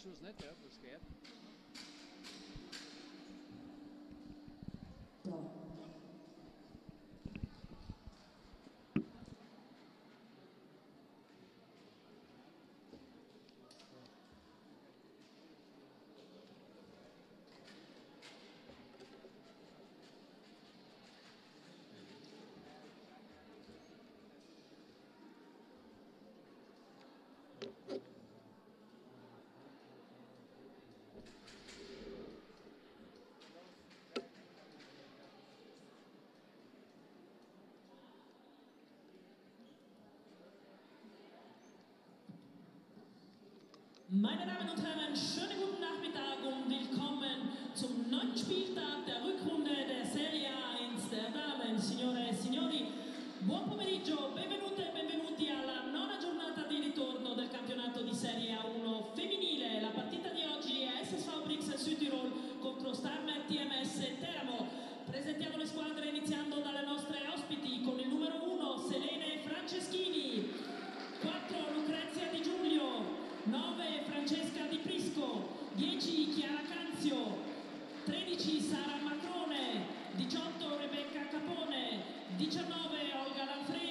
Krishnas, né? Que é. Meine Damen und Herren, schönen guten Nachmittag und willkommen zum neunten Spieltag der Rückrunde der Serie A1 der Damen. Signore e signori, buon pomeriggio, benvenute e benvenuti alla nona giornata di ritorno del campionato di Serie A1 femminile. La partita di oggi è SS Fabrics Südtirol contro Starmet TMS Teramo. Presentiamo le squadre iniziando dalle Francesca Di Prisco, 10 Chiara Canzio, 13 Sara Macrone, 18 Rebecca Capone, 19 Olga Lanfredi,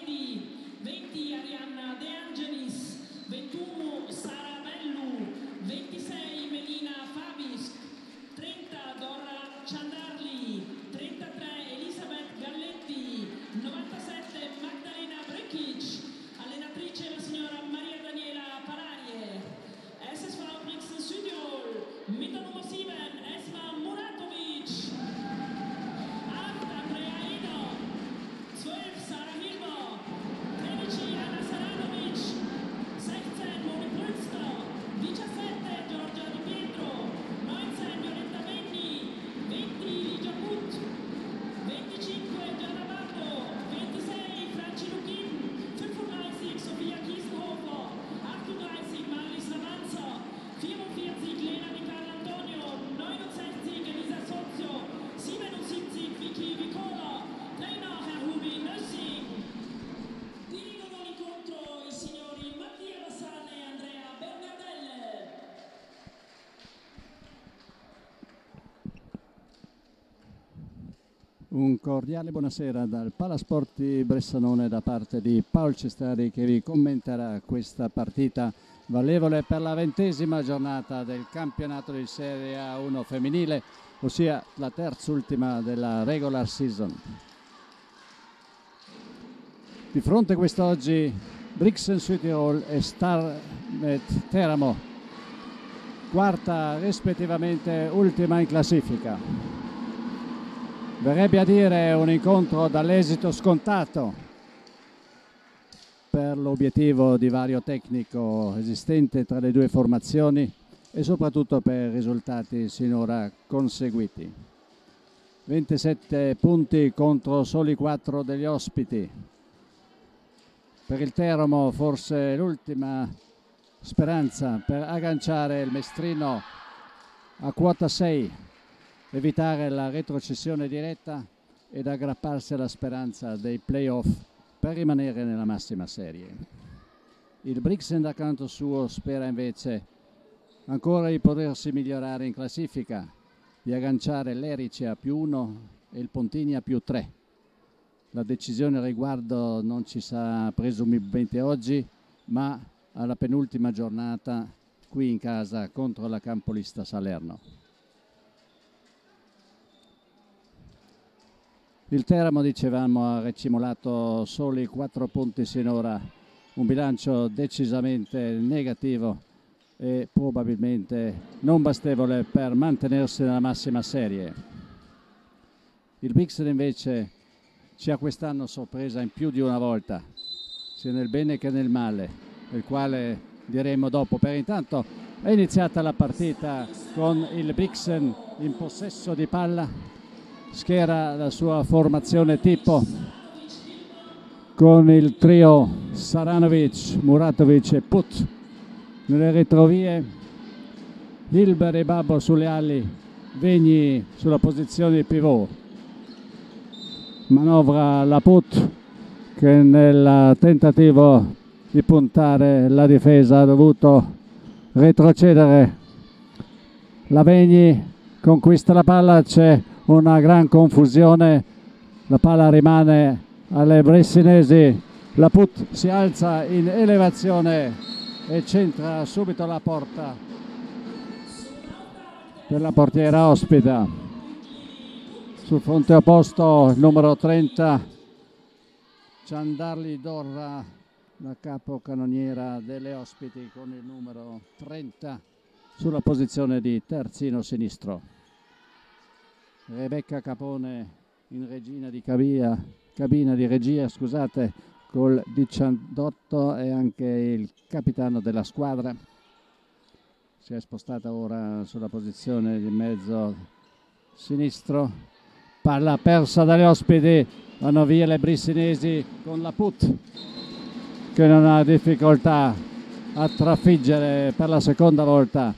Un cordiale buonasera dal Palasport di Bressanone da parte di Paolo Cestari che vi commenterà questa partita valevole per la ventesima giornata del campionato di Serie A1 femminile, ossia la terzultima della regular season. Di fronte quest'oggi Brixen Südtirol e Starmet Teramo, quarta rispettivamente ultima in classifica. Verrebbe a dire un incontro dall'esito scontato per l'obiettivo di vario tecnico esistente tra le due formazioni e soprattutto per i risultati sinora conseguiti. 27 punti contro soli 4 degli ospiti. Per il Teramo forse l'ultima speranza per agganciare il mestrino a quota 6 evitare la retrocessione diretta ed aggrapparsi alla speranza dei playoff per rimanere nella massima serie. Il Brixen da canto suo spera invece ancora di potersi migliorare in classifica, di agganciare l'Erice a più 1 e il Pontini a più 3. La decisione al riguardo non ci sarà presumibilmente oggi, ma alla penultima giornata qui in casa contro la campolista Salerno. Il Teramo, dicevamo, ha recimolato soli 4 punti sinora, un bilancio decisamente negativo e probabilmente non bastevole per mantenersi nella massima serie. Il Brixen invece ci ha quest'anno sorpresa in più di una volta, sia nel bene che nel male, del quale diremo dopo. Per intanto è iniziata la partita con il Brixen in possesso di palla schiera la sua formazione tipo con il trio Saranovic, Muratovic e Put nelle retrovie, Hilber e Babbo sulle ali, Vegni sulla posizione di pivot. Manovra la Put che nel tentativo di puntare la difesa ha dovuto retrocedere. Lavegni conquista la palla, c'è una gran confusione, la palla rimane alle bressinesi, la Put si alza in elevazione e centra subito la porta per la portiera ospita. Sul fronte opposto numero 30 Ciandarli Dorra, la capocannoniera delle ospiti con il numero 30 sulla posizione di terzino sinistro. Rebecca Capone in regina di cabina, cabina di regia, scusate, col 18 e anche il capitano della squadra. Si è spostata ora sulla posizione di mezzo sinistro. Palla persa dagli ospiti, vanno via le brissinesi con la put che non ha difficoltà a trafiggere per la seconda volta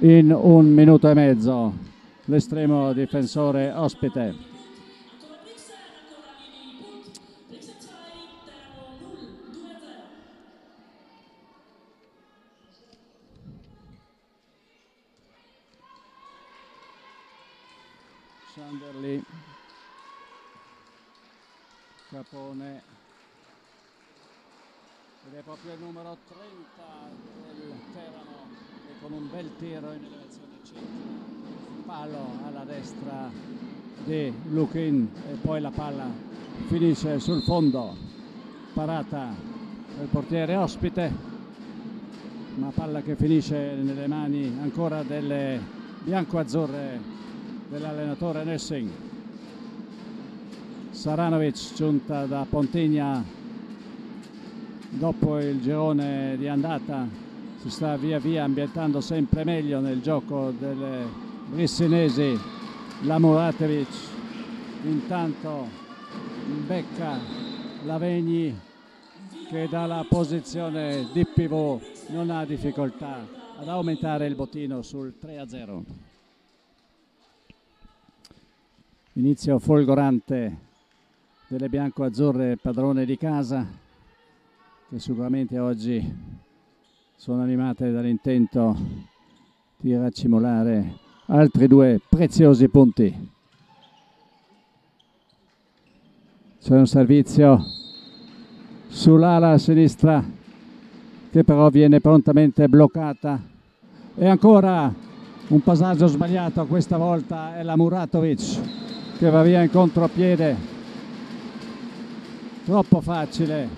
in un minuto e mezzo l'estremo difensore ospite. Sanderli Capone. Ed è proprio il numero 30 del Teramo che con un bel tiro in elevazione centra palo alla destra di Lukin e poi la palla finisce sul fondo parata del portiere ospite una palla che finisce nelle mani ancora delle bianco-azzurre dell'allenatore Nessing. Saranovic giunta da Pontigna dopo il girone di andata si sta via via ambientando sempre meglio nel gioco delle brissinesi la Muratevic intanto becca Lavegni che dalla posizione di pivot non ha difficoltà ad aumentare il bottino sul 3 a 0 inizio folgorante delle bianco-azzurre padrone di casa che sicuramente oggi sono animate dall'intento di raccimolare altri due preziosi punti. C'è un servizio sull'ala sinistra che però viene prontamente bloccata. E ancora un passaggio sbagliato questa volta è la Muratovic che va via in contropiede. Troppo facile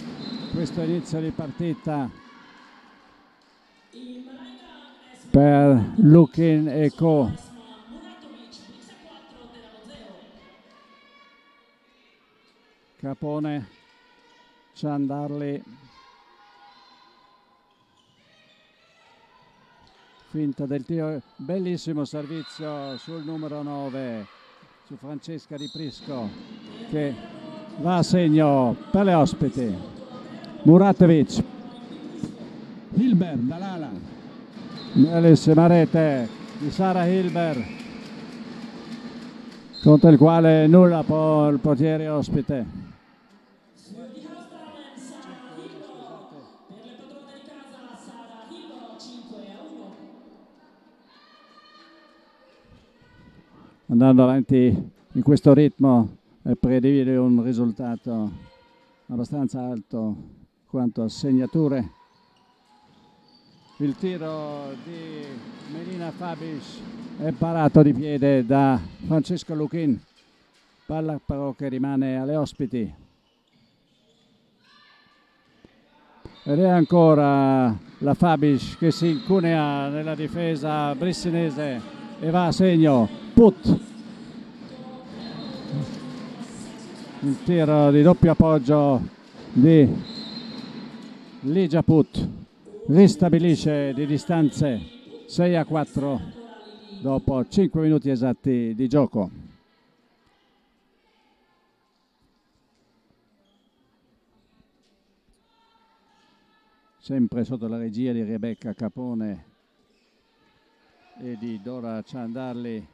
questo inizio di partita per Lukin e Co Capone Ciandarli finta del tiro bellissimo servizio sul numero 9 su Francesca Di Prisco che va a segno per le ospiti. Muratovic. Hilber dall'ala. Bellissima rete di Sara Hilber contro il quale nulla può il portiere ospite. andando avanti in questo ritmo è prevedibile un risultato abbastanza alto quanto a segnature. Il tiro di Melina Fabis è parato di piede da Francesco Luchin, palla però che rimane alle ospiti. Ed è ancora la Fabis che si incunea nella difesa brissinese e va a segno Put. Il tiro di doppio appoggio di Ligia Put ristabilisce di distanze 6 a 4 dopo 5 minuti esatti di gioco. Sempre sotto la regia di Rebecca Capone e di Dora Ciandarli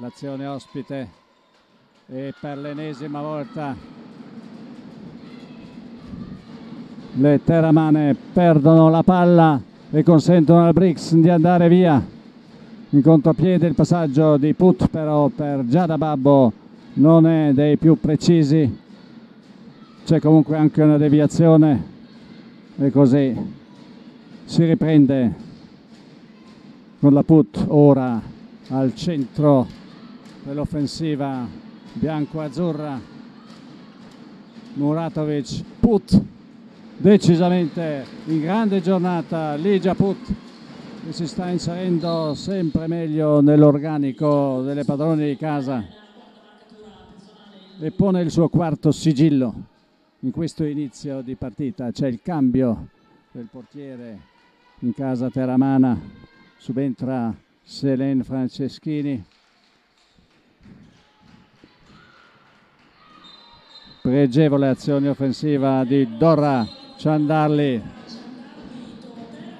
l'azione ospite e per l'ennesima volta Le Teramane perdono la palla e consentono al Brix di andare via. In contropiede il passaggio di Put però per Giada Babbo non è dei più precisi. C'è comunque anche una deviazione e così si riprende con la Put ora al centro dell'offensiva bianco-azzurra. Muratovic, Put decisamente in grande giornata Ligia Put che si sta inserendo sempre meglio nell'organico delle padrone di casa e pone il suo quarto sigillo in questo inizio di partita. C'è il cambio del portiere in casa Teramana, subentra Selene Franceschini. Pregevole azione offensiva di Dora Ciandarli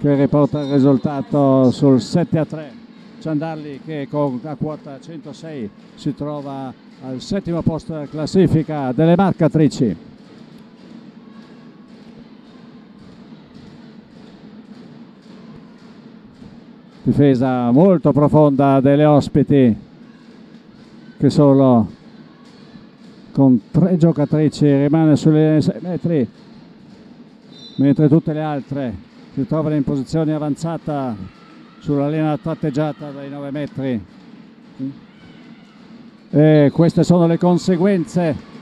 che riporta il risultato sul 7 a 3. Ciandarli che con a quota 106 si trova al settimo posto della classifica delle marcatrici. Difesa molto profonda delle ospiti che solo con tre giocatrici rimane sulle 6 metri mentre tutte le altre si trovano in posizione avanzata sulla linea tratteggiata dai 9 metri. E queste sono le conseguenze.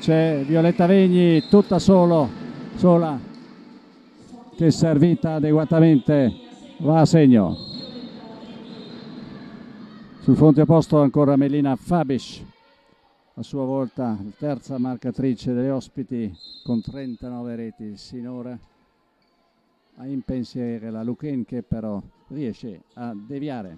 C'è Violetta Vegni tutta solo, sola, che servita adeguatamente va a segno. Sul fronte opposto ancora Melina Fabish, a sua volta terza marcatrice degli ospiti con 39 reti sinora. A impensiere la Luquen che però riesce a deviare.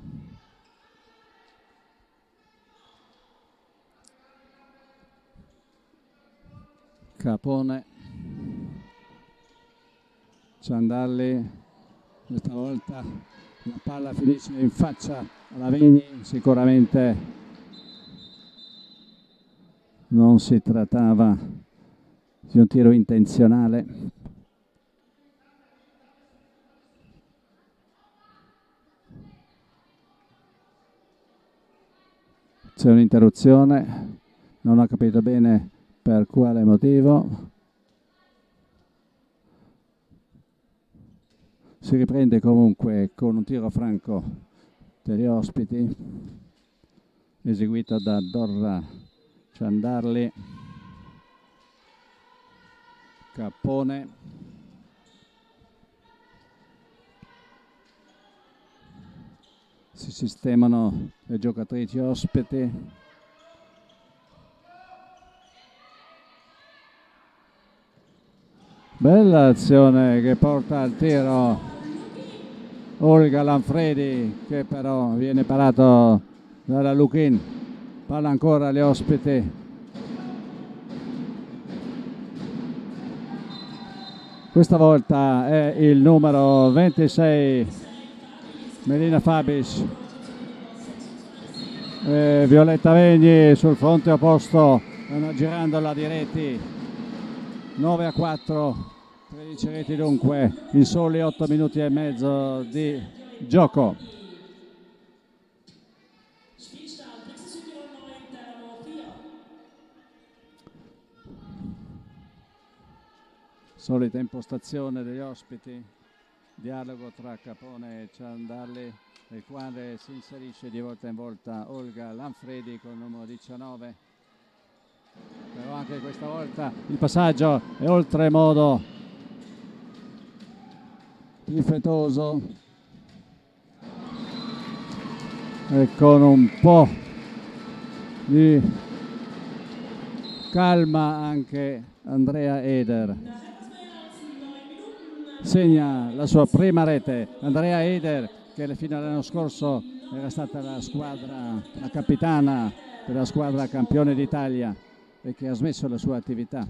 Capone Ciandalli questa volta la palla finisce in faccia alla Vegni sicuramente non si trattava di un tiro intenzionale. C'è un'interruzione non ho capito bene per quale motivo. Si riprende comunque con un tiro franco degli ospiti eseguito da Dorra Ciandarli Cappone. Si sistemano le giocatrici ospiti. Bella azione che porta al tiro Olga Lanfredi che però viene parato dalla Luchin palla ancora agli ospiti questa volta è il numero 26 Melina Fabis. E Violetta Vegni sul fronte opposto stanno girando la di reti. 9 a 4 13 reti dunque in soli 8 minuti e mezzo di gioco solita impostazione degli ospiti dialogo tra Capone e Ciandalli nel quale si inserisce di volta in volta Olga Lanfredi con numero 19 però anche questa volta il passaggio è oltremodo difetoso e con un po' di calma anche Andrea Eder segna la sua prima rete. Andrea Eder che fino all'anno scorso era stata la squadra la capitana della squadra campione d'Italia e che ha smesso la sua attività.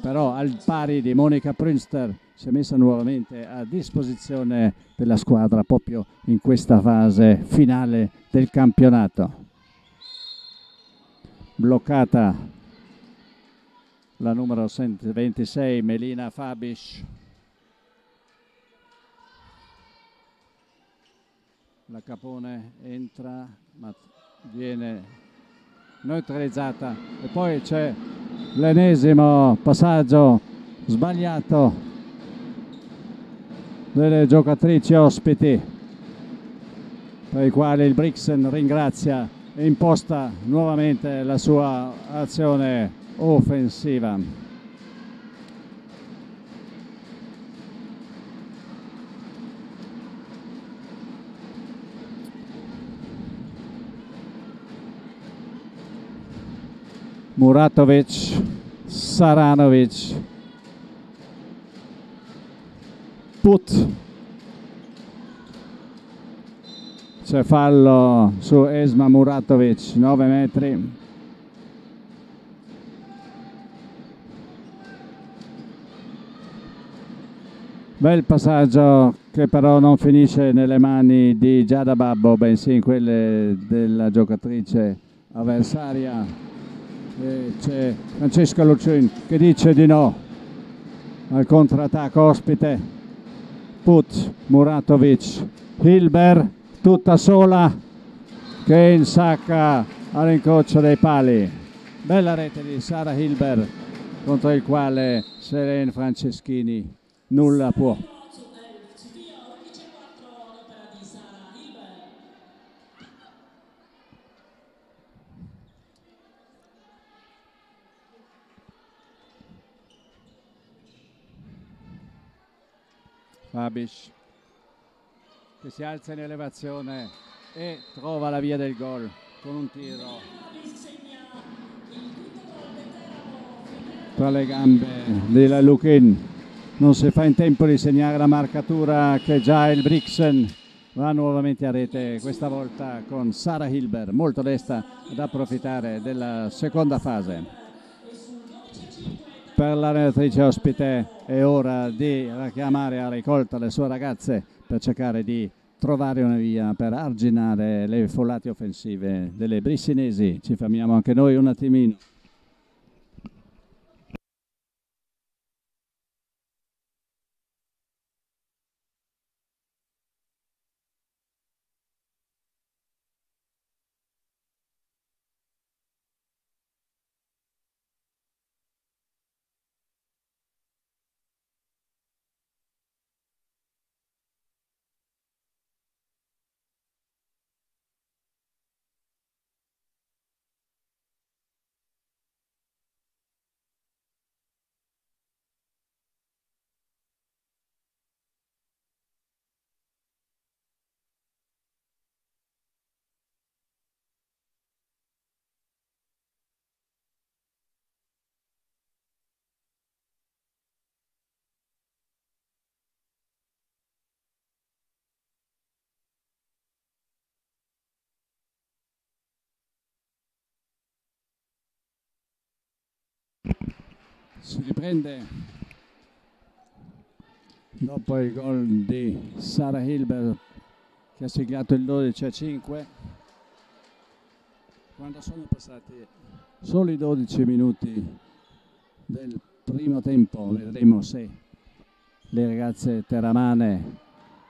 Però al pari di Monica Prünster si è messa nuovamente a disposizione della squadra proprio in questa fase finale del campionato. Bloccata la numero 26 Melina Fabish. La Capone entra ma viene neutralizzata e poi c'è l'ennesimo passaggio sbagliato delle giocatrici ospiti per i quali il Brixen ringrazia e imposta nuovamente la sua azione offensiva. Muratovic, Saranovic, Put. C'è fallo su Esma Muratovic, 9 metri. Bel passaggio che però non finisce nelle mani di Giada Babbo, bensì in quelle della giocatrice avversaria. E c'è Francesca Lucin che dice di no al contrattacco ospite. Put, Muratovic, Hilber tutta sola che insacca all'incrocio dei pali. Bella rete di Sara Hilber contro il quale Seren Franceschini nulla può. Su 11 zu 4, 11 4 l'opera di Sara Hilber. Fabish che si alza in elevazione e trova la via del gol con un tiro tra le gambe della Lukin. Non si fa in tempo di segnare la marcatura che già il Brixen va nuovamente a rete, questa volta con Sara Hilber, molto lesta ad approfittare della seconda fase. Per l'allenatrice ospite è ora di richiamare a ricolta le sue ragazze per cercare di trovare una via per arginare le folate offensive delle brissinesi. Ci fermiamo anche noi un attimino. Si riprende. Dopo il gol di Sara Hilber che ha siglato il 12 a 5 quando sono passati solo i 12 minuti del primo tempo vedremo se le ragazze teramane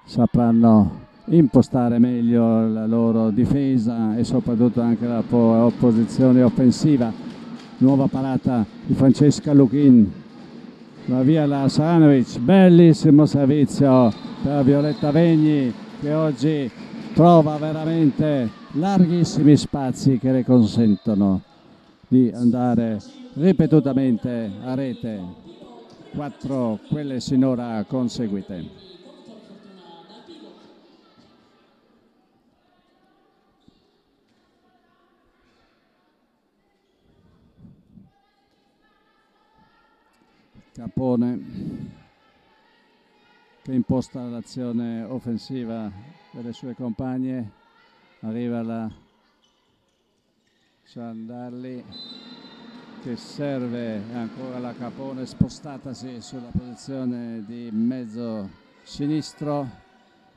sapranno impostare meglio la loro difesa e soprattutto anche la po- opposizione offensiva nuova parata di Francesca Luchin va via la Saranovic bellissimo servizio per Violetta Vegni che oggi trova veramente larghissimi spazi che le consentono di andare ripetutamente a rete. Quattro quelle sinora conseguite Capone che imposta l'azione offensiva delle sue compagne. Arriva la Ciandarli che serve ancora la Capone spostatasi sulla posizione di mezzo sinistro.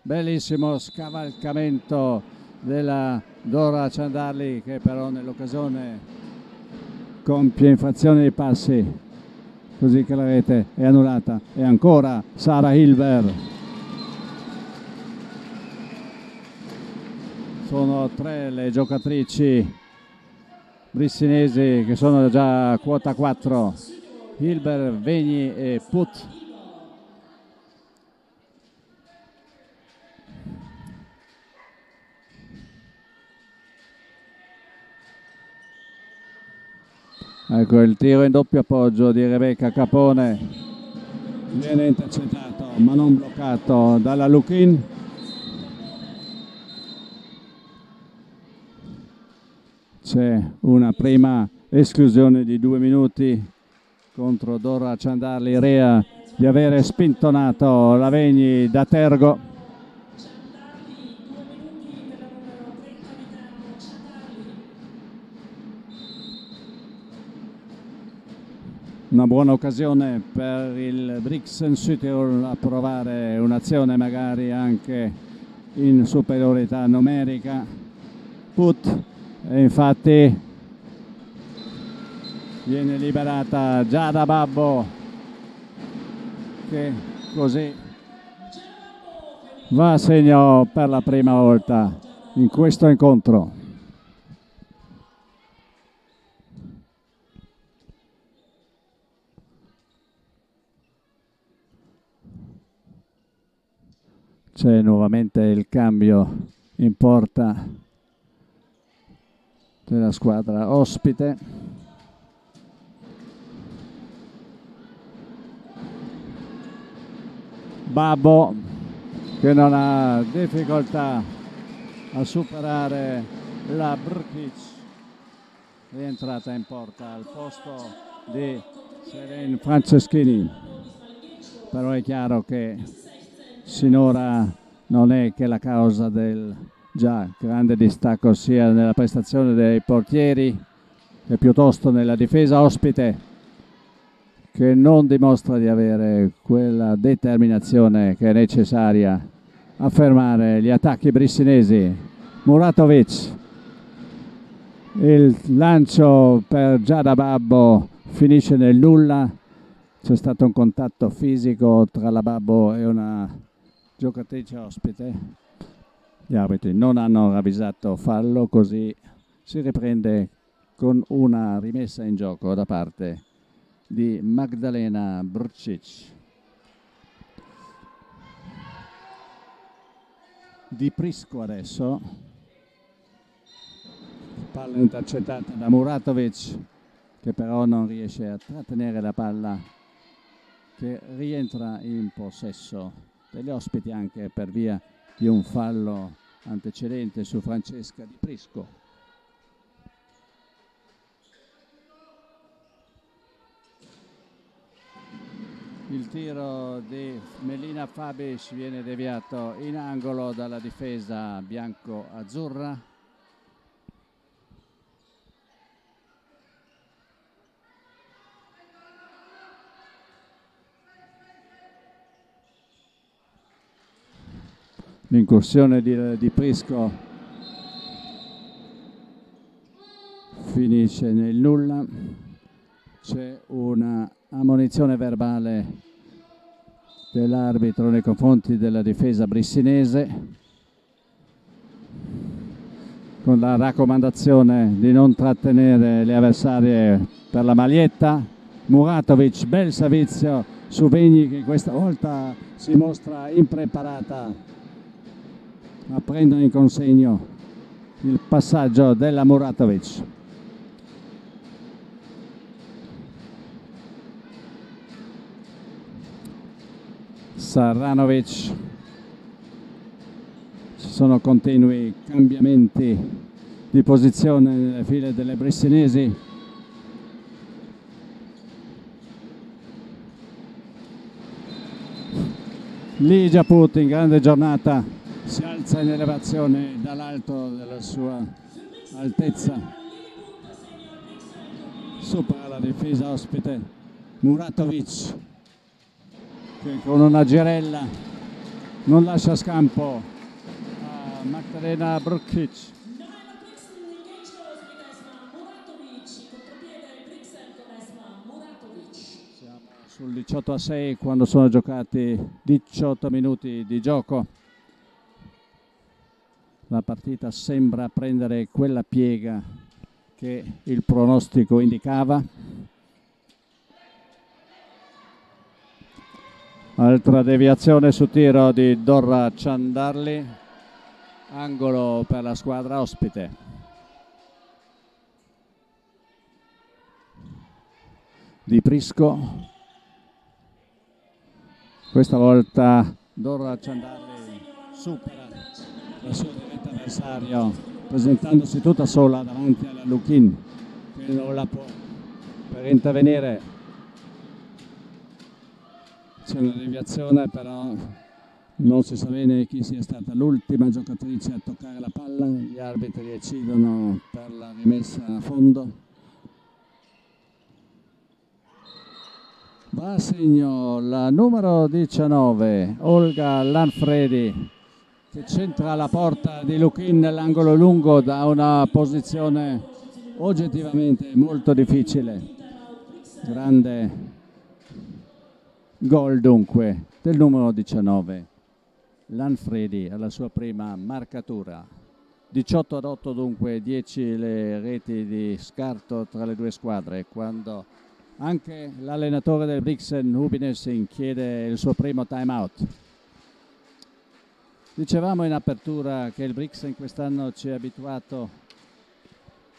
Bellissimo scavalcamento della Dora Ciandarli che però nell'occasione compie infrazione di passi così che la rete è annullata e ancora Sara Hilber sono tre le giocatrici brissinesi che sono già a quota 4 Hilber, Vegni e Put Ecco il tiro in doppio appoggio di Rebecca Capone viene intercettato ma non bloccato dalla Lukin. C'è una prima esclusione di due minuti contro Dora Ciandarli Rea di avere spintonato Lavegni da Tergo. Una buona occasione per il Brixen Südtirol a provare un'azione magari anche in superiorità numerica. Put e infatti viene liberata già da Babbo che così va a segno per la prima volta in questo incontro. C'è nuovamente il cambio in porta della squadra ospite. Babbo che non ha difficoltà a superare la Brkic rientrata in porta al posto di Seren Franceschini. Però è chiaro che sinora non è che la causa del già grande distacco sia nella prestazione dei portieri che piuttosto nella difesa ospite che non dimostra di avere quella determinazione che è necessaria a fermare gli attacchi brissinesi. Muratovic, il lancio per Giada Babbo finisce nel nulla, c'è stato un contatto fisico tra la Babbo e una giocatrice ospite. Gli arbitri non hanno ravvisato fallo, così si riprende con una rimessa in gioco da parte di Magdalena Brcic. Di Prisco adesso, palla intercettata da Muratovic che però non riesce a trattenere la palla che rientra in possesso degli ospiti anche per via di un fallo antecedente su Francesca Di Prisco. Il tiro di Melina Fabic viene deviato in angolo dalla difesa bianco-azzurra. L'incursione di, di Prisco finisce nel nulla. C'è una ammonizione verbale dell'arbitro nei confronti della difesa brissinese con la raccomandazione di non trattenere le avversarie per la maglietta. Muratovic, bel servizio su Vegni che questa volta si mostra impreparata a prendere in consegno il passaggio della Muratovic. Saranovic. Ci sono continui cambiamenti di posizione nelle file delle brissinesi. Ligia Putin, grande giornata si alza in elevazione dall'alto della sua altezza supera la difesa ospite Muratovic che con una girella non lascia scampo a Magdalena Brukic sul 18 a 6 quando sono giocati 18 minuti di gioco. La partita sembra prendere quella piega che il pronostico indicava. Altra deviazione su tiro di Dorra Ciandarli, angolo per la squadra ospite. Di Prisco, questa volta Dorra Ciandarli supera suo diretto avversario presentandosi tutta sola davanti alla Luchin che non la può per intervenire. C'è una deviazione però non si sa bene chi sia stata l'ultima giocatrice a toccare la palla. Gli arbitri decidono per la rimessa a fondo. Va a segno la numero 19 Olga Lanfredi che centra la porta di Luchin nell'angolo lungo da una posizione oggettivamente molto difficile grande Gol dunque del numero 19, Lanfredi alla sua prima marcatura. 18 ad 8 dunque, 10 le reti di scarto tra le due squadre quando anche l'allenatore del Brixen Hubinesing chiede il suo primo time out. Dicevamo in apertura che il Brixen quest'anno ci ha abituato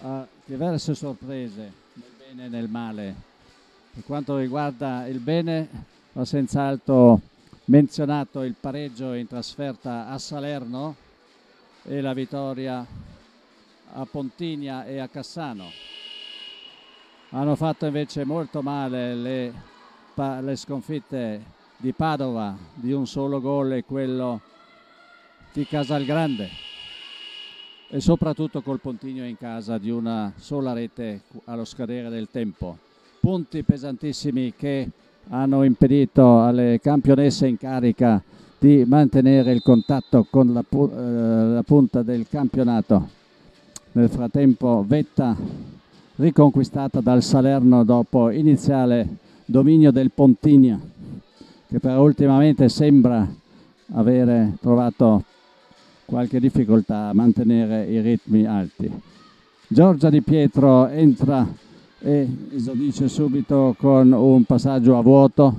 a diverse sorprese nel bene e nel male. Per quanto riguarda il bene ho senz'altro menzionato il pareggio in trasferta a Salerno e la vittoria a Pontigna e a Cassano. Hanno fatto invece molto male le, le sconfitte di Padova di un solo gol e quello di Casalgrande e soprattutto col Pontigno in casa di una sola rete allo scadere del tempo. Punti pesantissimi che hanno impedito alle campionesse in carica di mantenere il contatto con la, eh, la punta del campionato. Nel frattempo Vetta riconquistata dal Salerno dopo iniziale dominio del Pontigna che però ultimamente sembra avere trovato qualche difficoltà a mantenere i ritmi alti. Giorgia Di Pietro entra e esordisce subito con un passaggio a vuoto.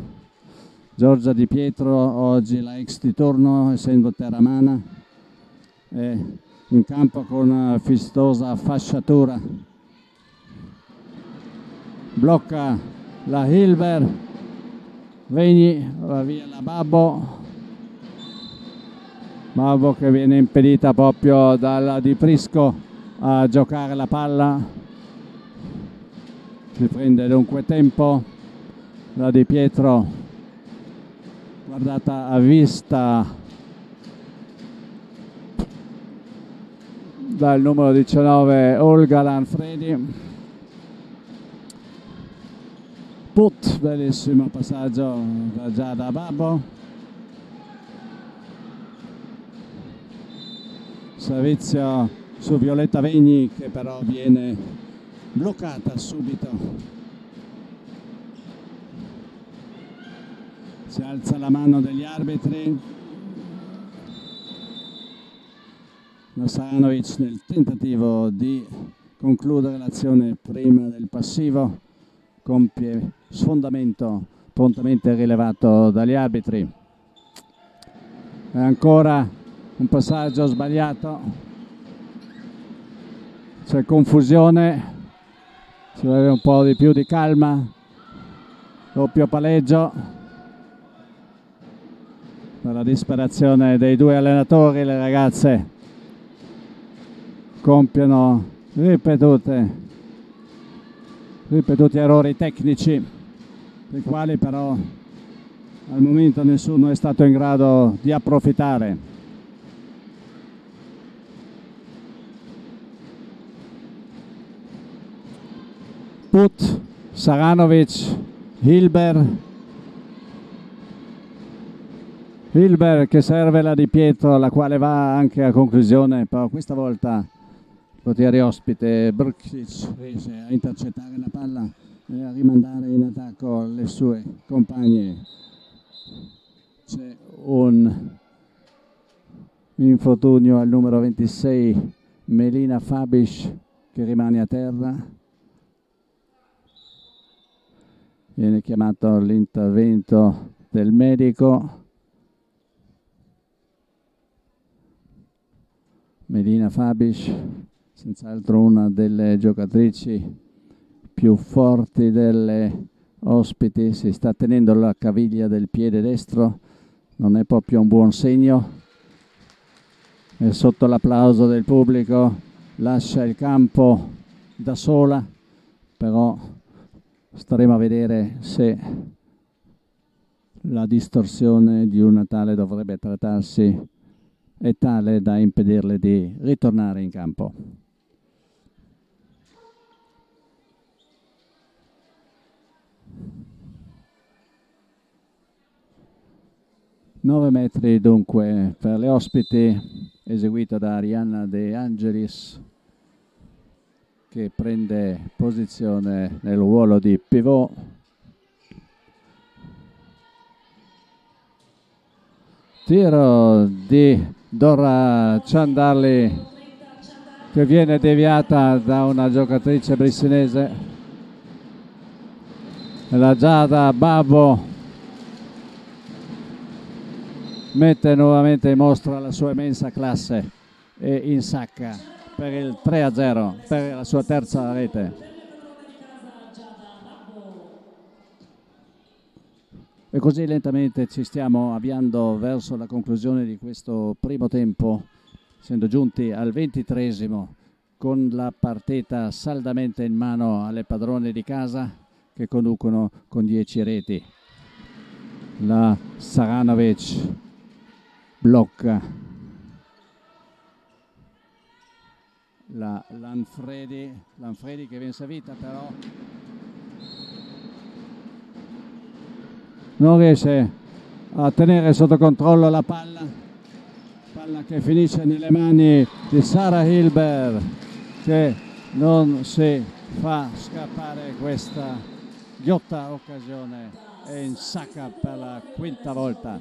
Giorgia Di Pietro, oggi la ex di turno, essendo terramana, è in campo con una fistosa fasciatura. Blocca la Hilber, Vegni, va via la Babbo, Babbo che viene impedita proprio dalla Di Prisco a giocare la palla. Si prende dunque tempo. La Di Pietro guardata a vista dal numero 19 Olga Lanfredi. Put, bellissimo passaggio da Giada Babbo servizio su Violetta Vegni che però viene bloccata subito. Si alza la mano degli arbitri. Nosanovic nel tentativo di concludere l'azione prima del passivo compie sfondamento prontamente rilevato dagli arbitri. E ancora un passaggio sbagliato, c'è confusione. Ci vuole un po' di più di calma. Doppio palleggio per la disperazione dei due allenatori le ragazze compiono ripetute ripetuti errori tecnici dei quali però al momento nessuno è stato in grado di approfittare Put, Saranovic, Hilber. Hilber che serve la Di Pietro, la quale va anche a conclusione, però questa volta portiere ospite Brkic riesce a intercettare la palla e a rimandare in attacco le sue compagne. C'è un infortunio al numero 26 Melina Fabish che rimane a terra. Viene chiamato l'intervento del medico. Melina Fabish, senz'altro una delle giocatrici più forti delle ospiti, si sta tenendo la caviglia del piede destro, non è proprio un buon segno. E sotto l'applauso del pubblico lascia il campo da sola, però staremo a vedere se la distorsione di una tale dovrebbe trattarsi è tale da impedirle di ritornare in campo. 9 metri dunque per le ospiti, eseguita da Arianna De Angelis che prende posizione nel ruolo di pivot. Tiro di Dora Ciandarli che viene deviata da una giocatrice brissinese. La Giada Babbo mette nuovamente in mostra la sua immensa classe e insacca per il 3-0 per la sua terza rete. E così lentamente ci stiamo avviando verso la conclusione di questo primo tempo, essendo giunti al ventitresimo con la partita saldamente in mano alle padrone di casa che conducono con 10 reti. La Saranovic blocca la Lanfredi, Lanfredi che viene servita però. Non riesce a tenere sotto controllo la palla. Palla che finisce nelle mani di Sara Hilber che non si fa scappare questa ghiotta occasione e insacca per la quinta volta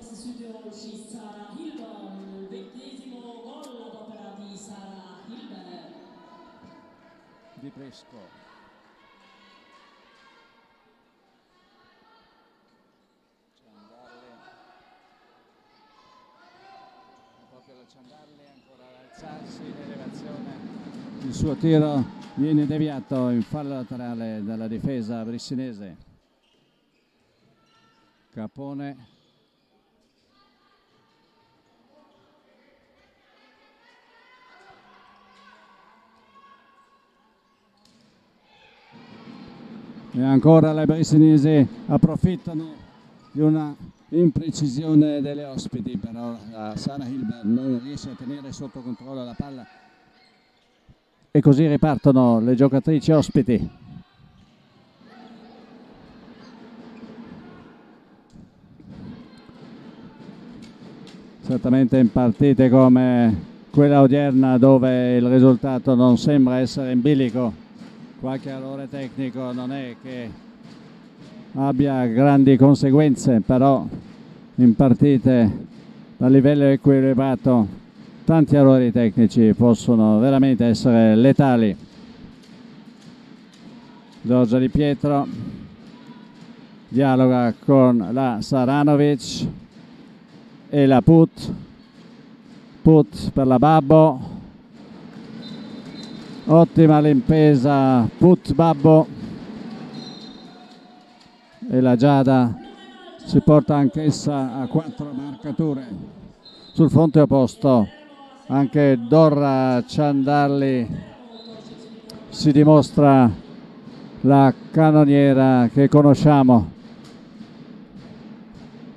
di Bresco. Ciandarli ancora ad alzarsi in elevazione. Il suo tiro viene deviato in fallo laterale dalla difesa brissinese. Capone e ancora le bressinesi approfittano di una imprecisione delle ospiti però la Sara Hilbert non riesce a tenere sotto controllo la palla. E così ripartono le giocatrici ospiti. Certamente in partite come quella odierna dove il risultato non sembra essere in bilico qualche errore tecnico non è che abbia grandi conseguenze, però in partite a livello equilibrato tanti errori tecnici possono veramente essere letali. Giorgia Di Pietro dialoga con la Saranovic e la Put. Put per la Babbo, ottima l'impresa Put Babbo. E la Giada si porta anch'essa a quattro marcature. Sul fronte opposto anche Dorra Ciandarli. Si dimostra la canoniera che conosciamo.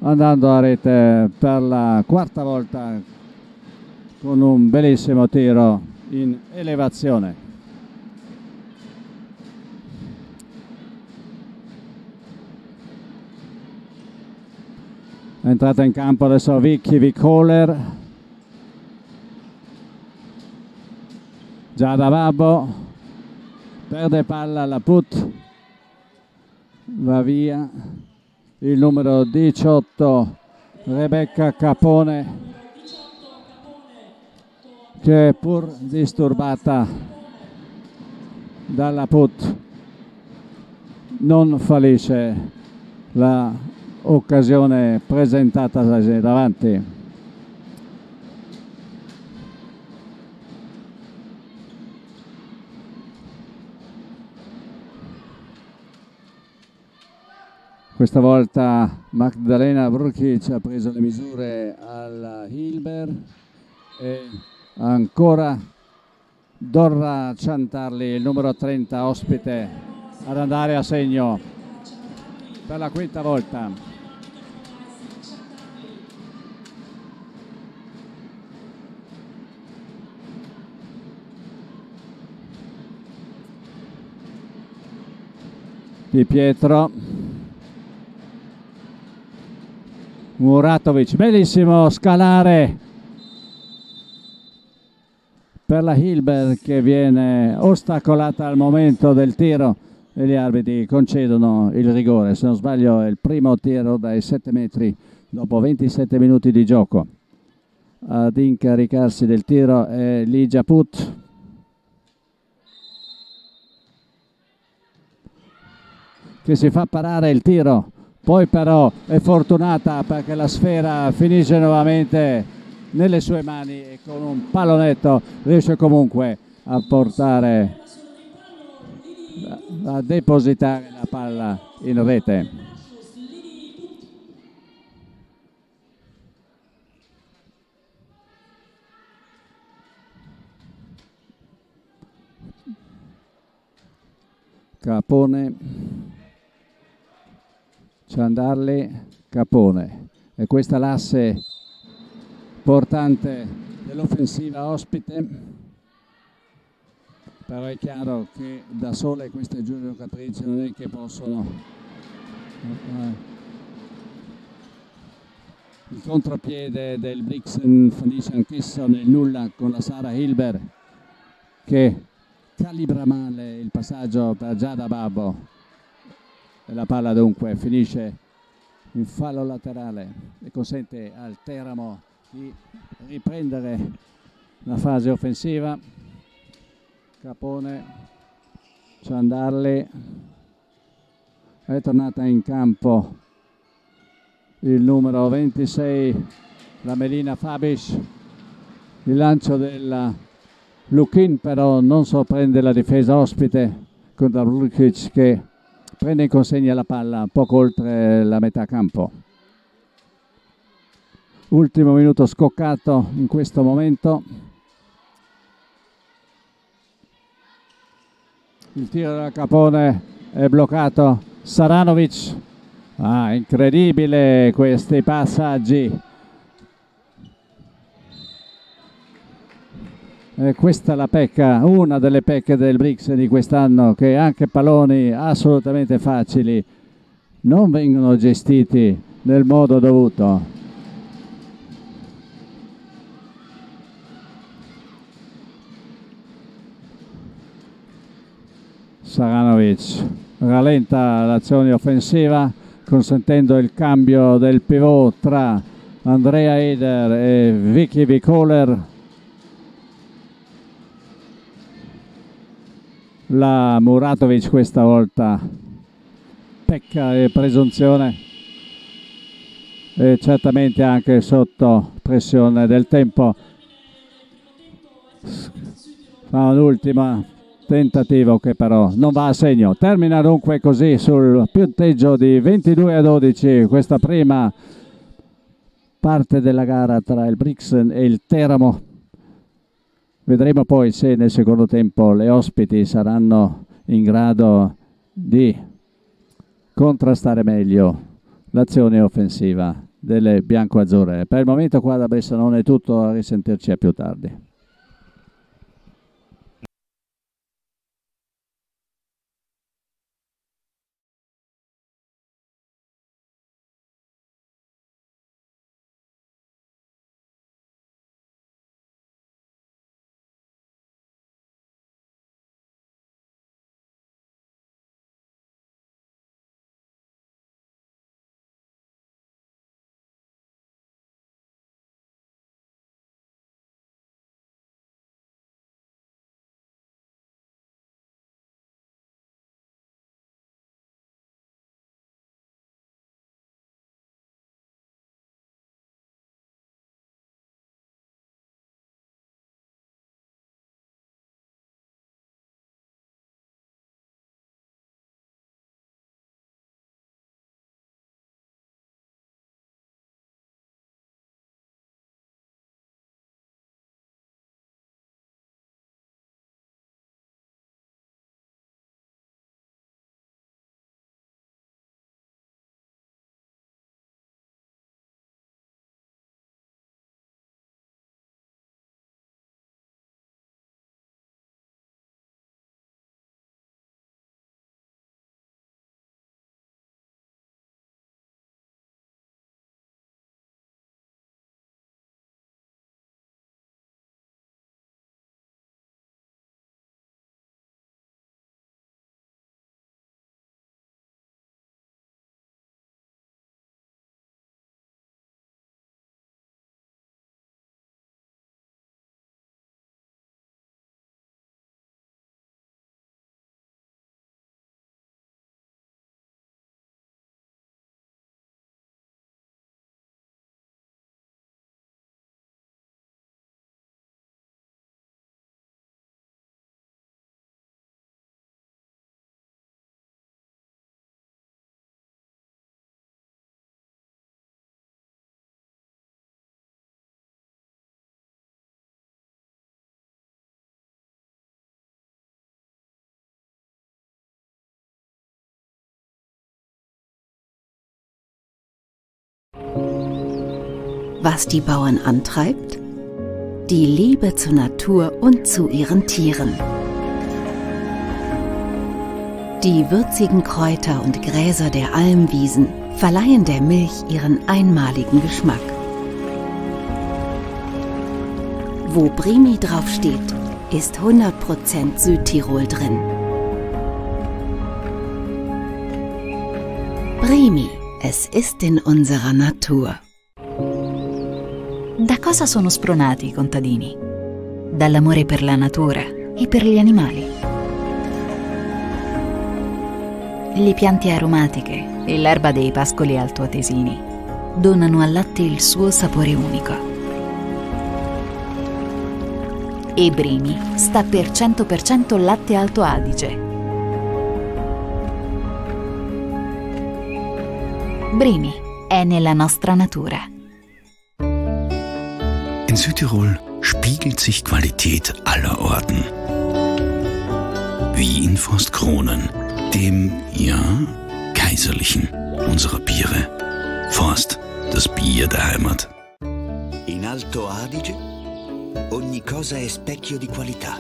Andando a rete per la quarta volta con un bellissimo tiro in elevazione. È entrata in campo adesso Vicky Vicoler. Giada Babbo. Perde palla la Put. va via il numero 18 Rebecca Capone che pur disturbata dalla put non fallisce la occasione presentata davanti. Questa volta Magdalena Brukic ha preso le misure alla Hilber e ancora Dorra Ciantarli, il numero 30 ospite, ad andare a segno per la quinta volta. Di Pietro Muratovic, bellissimo scalare per la Hilbert che viene ostacolata al momento del tiro e gli arbitri concedono il rigore. Se non sbaglio è il primo tiro dai 7 metri dopo 27 minuti di gioco. Ad incaricarsi del tiro è Ligia Put. che si fa parare il tiro poi però è fortunata perché la sfera finisce nuovamente nelle sue mani e con un pallonetto riesce comunque a portare a depositare la palla in rete. Capone Ciandarli Capone e questa l'asse portante dell'offensiva ospite però è chiaro che da sole queste due giocatrici non è che possono il contropiede del Brixen finisce anch'esso nel nulla con la Sara Hilber che calibra male il passaggio per Giada Babbo e la palla dunque finisce in fallo laterale e consente al Teramo di riprendere la fase offensiva Capone Ciandarli è tornata in campo il numero 26 la Melina Fabish il lancio della Lukin però non sorprende la difesa ospite con Davlukic che prende in consegna la palla poco oltre la metà campo. Ultimo minuto scoccato in questo momento. Il tiro da Capone è bloccato. Saranovic. Ah, incredibile questi passaggi Eh, questa è la pecca, una delle pecche del Brix di quest'anno, che anche palloni assolutamente facili non vengono gestiti nel modo dovuto. Saranovic. Rallenta l'azione offensiva consentendo il cambio del pivot tra Andrea Eder e Vicky Vicoler la Muratovic questa volta pecca e presunzione. E certamente anche sotto pressione del tempo. Fa un ultimo tentativo che però non va a segno termina dunque così sul punteggio di 22 a 12 questa prima parte della gara tra il Brixen e il Teramo Vedremo poi se nel secondo tempo le ospiti saranno in grado di contrastare meglio l'azione offensiva delle bianco-azzurre. Per il momento qua da Brescia non è tutto, a risentirci a più tardi. Was die Bauern antreibt? Die Liebe zur Natur und zu ihren Tieren. Die würzigen Kräuter und Gräser der Almwiesen verleihen der Milch ihren einmaligen Geschmack. Wo Brimi draufsteht, ist 100% Südtirol drin. Brimi, es ist in unserer Natur. Cosa sono spronati i contadini? Dall'amore per la natura e per gli animali. Le piante aromatiche e l'erba dei pascoli altoatesini donano al latte il suo sapore unico. E Brimi sta per 100% latte Alto Adige. Brimi è nella nostra natura. In Südtirol spiegelt sich Qualität aller Orten. Wie in Forstkronen, dem, ja, kaiserlichen unserer Biere. Forst, das Bier der Heimat. In Alto Adige ogni cosa è specchio di qualità.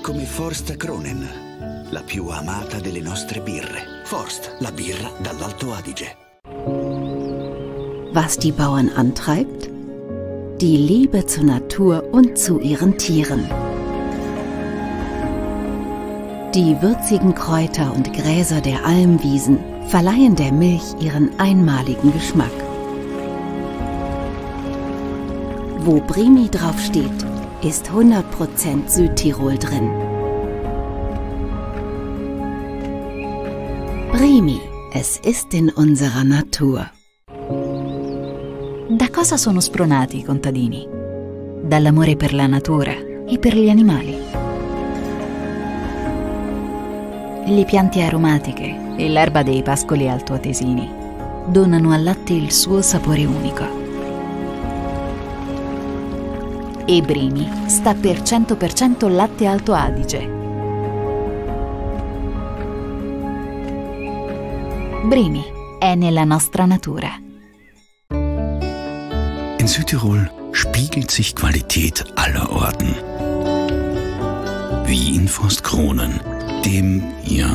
Come Forst Kronen, la più amata delle nostre birre. Forst, la birra dall'Alto Adige. Was die Bauern antreibt? Die Liebe zur Natur und zu ihren Tieren. Die würzigen Kräuter und Gräser der Almwiesen verleihen der Milch ihren einmaligen Geschmack. Wo Brimi draufsteht, ist 100% Südtirol drin. Brimi, es ist in unserer Natur. Da cosa sono spronati i contadini? Dall'amore per la natura e per gli animali. Le piante aromatiche e l'erba dei pascoli altoatesini donano al latte il suo sapore unico. E Brimi sta per 100% latte Alto Adige. Brimi è nella nostra natura. Südtirol spiegelt sich Qualität aller Orten. Wie in Forstkronen, dem, ja,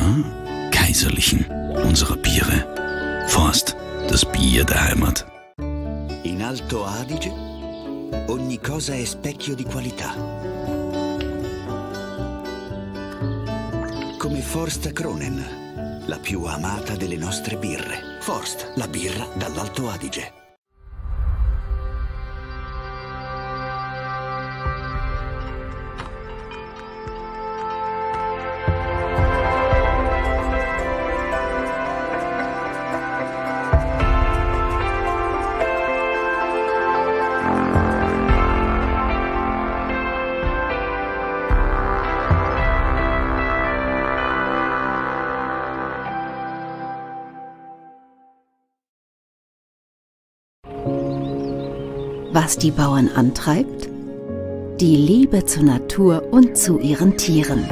kaiserlichen unserer Biere. Forst, das Bier der Heimat. In Alto Adige ogni cosa è specchio di qualità. Come Forst Kronen, la più amata delle nostre birre. Forst, la birra dall'Alto Adige. Was die Bauern antreibt? Die Liebe zur Natur und zu ihren Tieren.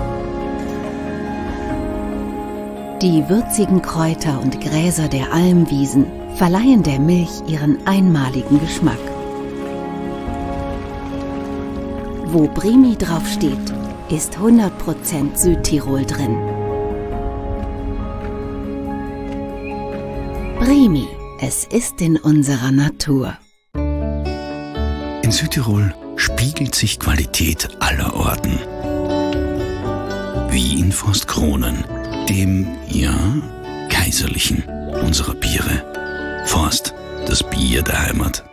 Die würzigen Kräuter und Gräser der Almwiesen verleihen der Milch ihren einmaligen Geschmack. Wo Brimi draufsteht, ist 100% Südtirol drin. Brimi, es ist in unserer Natur. In Südtirol spiegelt sich Qualität aller Orten. Wie in Forstkronen, dem, ja, kaiserlichen unserer Biere. Forst, das Bier der Heimat.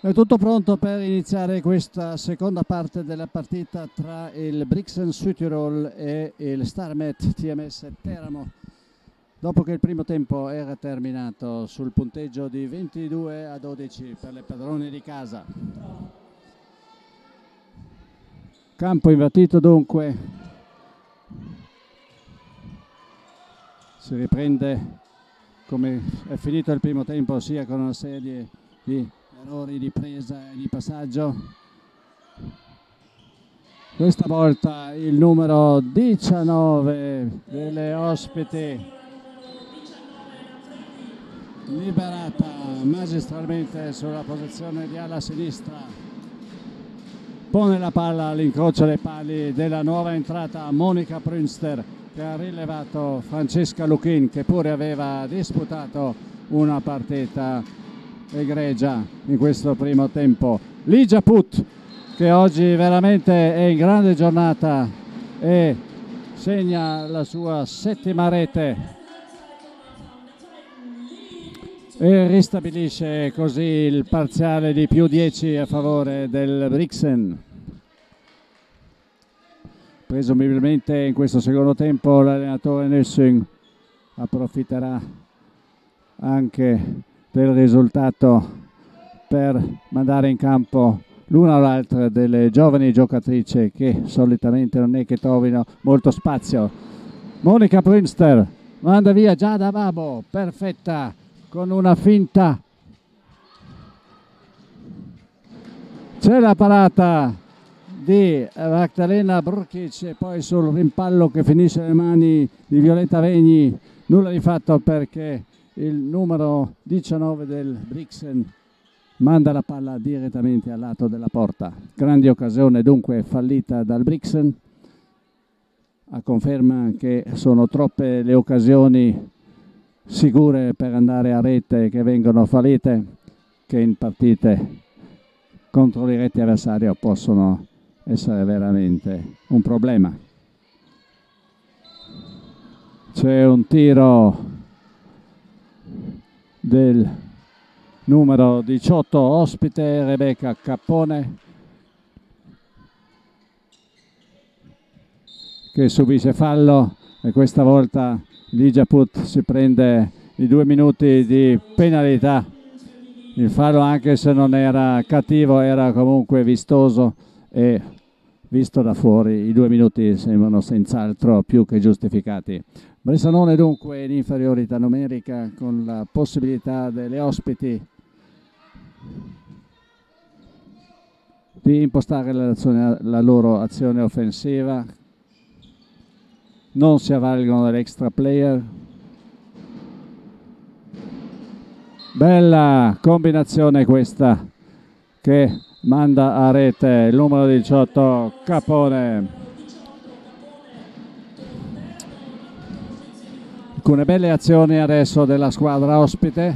È tutto pronto per iniziare questa seconda parte della partita tra il Brixen Südtirol e il Starmet TMS Teramo. Dopo che il primo tempo era terminato sul punteggio di 22 a 12 per le padrone di casa. Campo invertito dunque. Si riprende come è finito il primo tempo sia con una serie di errori di presa e di passaggio. Questa volta il numero 19 delle ospiti liberata magistralmente sulla posizione di ala sinistra. Pone la palla all'incrocio dei pali della nuova entrata Monica Prünster che ha rilevato Francesca Luchin che pure aveva disputato una partita egregia in questo primo tempo. Ligia Put che oggi veramente è in grande giornata e segna la sua settima rete e ristabilisce così il parziale di più 10 a favore del Brixen. Presumibilmente in questo secondo tempo l'allenatore Nelson approfitterà anche del risultato per mandare in campo l'una o l'altra delle giovani giocatrici che solitamente non è che trovino molto spazio. Monica Prinster manda via Giada Babo, perfetta con una finta. C'è la parata di Magdalena Brkic e poi sul rimpallo che finisce nelle mani di Violetta Vegni, nulla di fatto perché il numero 19 del Brixen manda la palla direttamente al lato della porta. Grande occasione dunque fallita dal Brixen, a conferma che sono troppe le occasioni sicure per andare a rete che vengono fallite, che in partite contro i reti avversario possono essere veramente un problema. C'è un tiro del numero 18 ospite Rebecca Cappone che subisce fallo e questa volta Ligia Put si prende i due minuti di penalità. Il fallo anche se non era cattivo era comunque vistoso e visto da fuori i due minuti sembrano senz'altro più che giustificati Bressanone dunque in inferiorità numerica con la possibilità delle ospiti di impostare la, la loro azione offensiva. Non si avvalgono dell'extra player. Bella combinazione questa che manda a rete il numero 18 Capone. Alcune belle azioni adesso della squadra ospite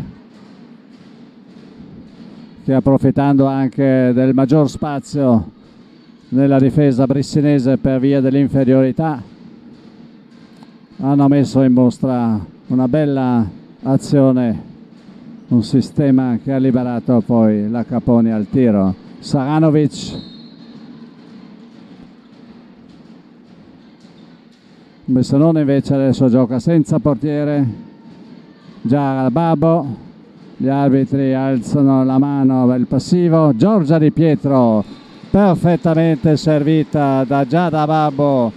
che approfittando anche del maggior spazio nella difesa brissinese per via dell'inferiorità hanno messo in mostra una bella azione un sistema che ha liberato poi la Caponi al tiro. Saranovic Bessanone invece adesso gioca senza portiere, già Babo, gli arbitri alzano la mano il passivo, Giorgia Di Pietro perfettamente servita da Giada Babbo,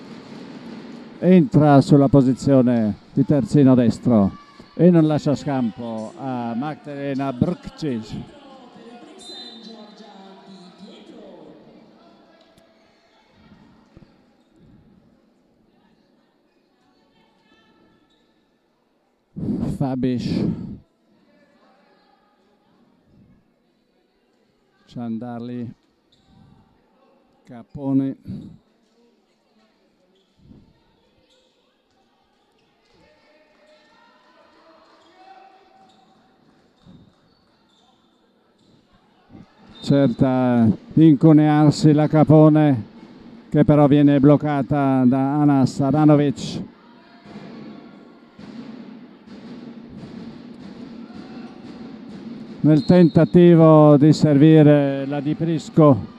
entra sulla posizione di terzino destro e non lascia scampo a Magdalena Brkcic. Fabish Ciandarli. Capone. Cerca di incunearsi la Capone che però viene bloccata da Anas Adanovic nel tentativo di servire la Di Prisco.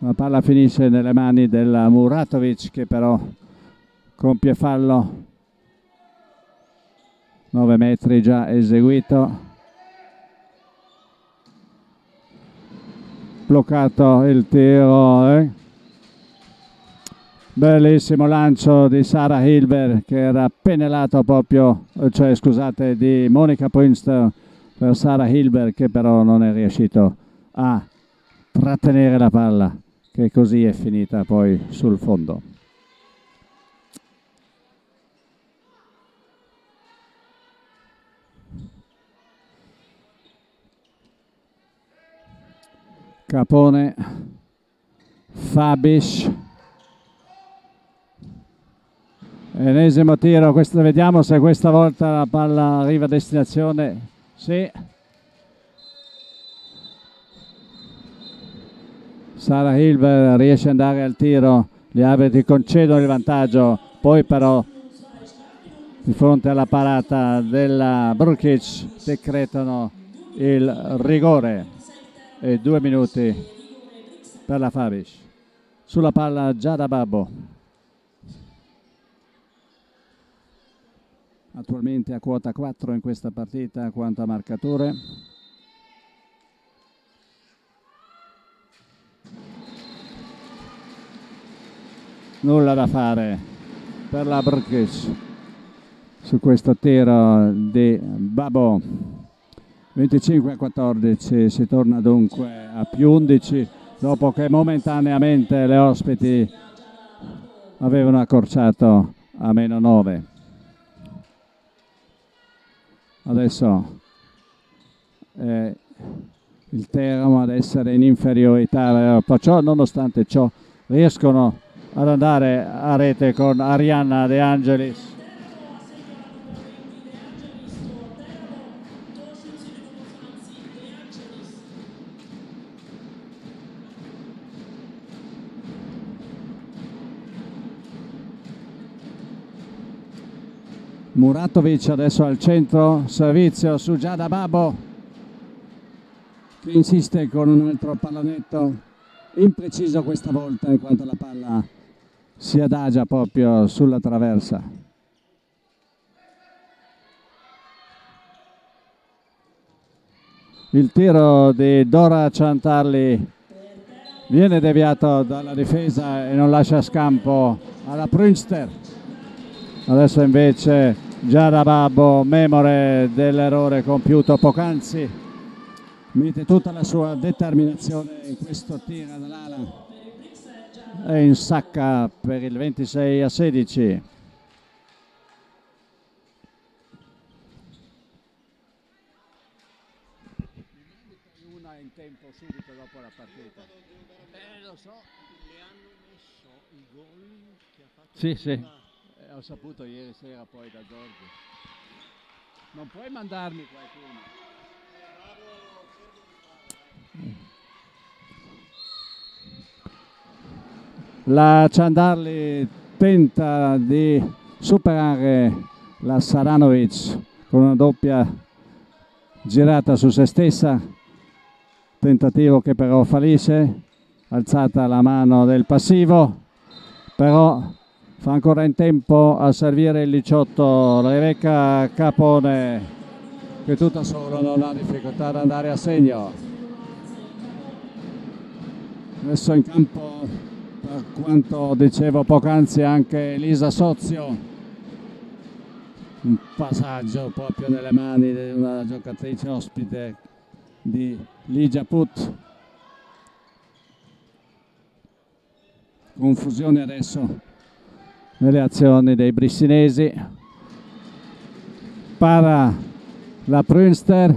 La palla finisce nelle mani della Muratovic che però compie fallo. 9 metri già eseguito. Bloccato il tiro. Eh? Bellissimo lancio di Sara Hilber che era pennelato proprio, cioè scusate, di Monica Prinster per Sara Hilber che però non è riuscito a trattenere la palla che così è finita poi sul fondo. Capone, Fabish, ennesimo tiro, questo, vediamo se questa volta la palla arriva a destinazione, sì. Sara Hilber riesce ad andare al tiro, gli arbitri concedono il vantaggio, poi però di fronte alla parata della Brukic decretano il rigore e due minuti per la Fabish. Sulla palla Giada Babbo. Attualmente a quota 4 in questa partita quanto a marcature. Nulla da fare per la Brkic su questo tiro di Babbo. 25 a 14 si torna dunque a più 11 dopo che momentaneamente le ospiti avevano accorciato a meno 9 adesso è il Teramo ad essere in inferiorità perciò nonostante ciò riescono ad andare a rete con Arianna De Angelis Muratovic adesso al centro, servizio su Giada Babo che insiste con un altro pallanetto impreciso questa volta in quanto la palla si adagia proprio sulla traversa. Il tiro di Dora Ciantarli viene deviato dalla difesa e non lascia scampo alla Prinster. Adesso invece Giada Babbo, memore dell'errore compiuto poc'anzi, mette tutta la sua determinazione in questo tiro dall'ala e insacca per il 26 a 16. Una in tempo subito dopo la partita. Eh, lo so. Le hanno messo i gol che ha fatto Sì, sì. Saputo ieri sera poi da Giorgio. Non puoi mandarmi qualcuno. La Ciandarli tenta di superare la Saranovic con una doppia girata su se stessa, tentativo che però fallisce, alzata la mano del passivo, però fa ancora in tempo a servire il 18 Rebecca Capone che tutta solo non ha difficoltà ad andare a segno. Messo in campo per quanto dicevo poc'anzi anche Elisa Sozio. Un passaggio proprio nelle mani di una giocatrice ospite di Ligia Put. Confusione adesso nelle azioni dei brissinesi para la Prünster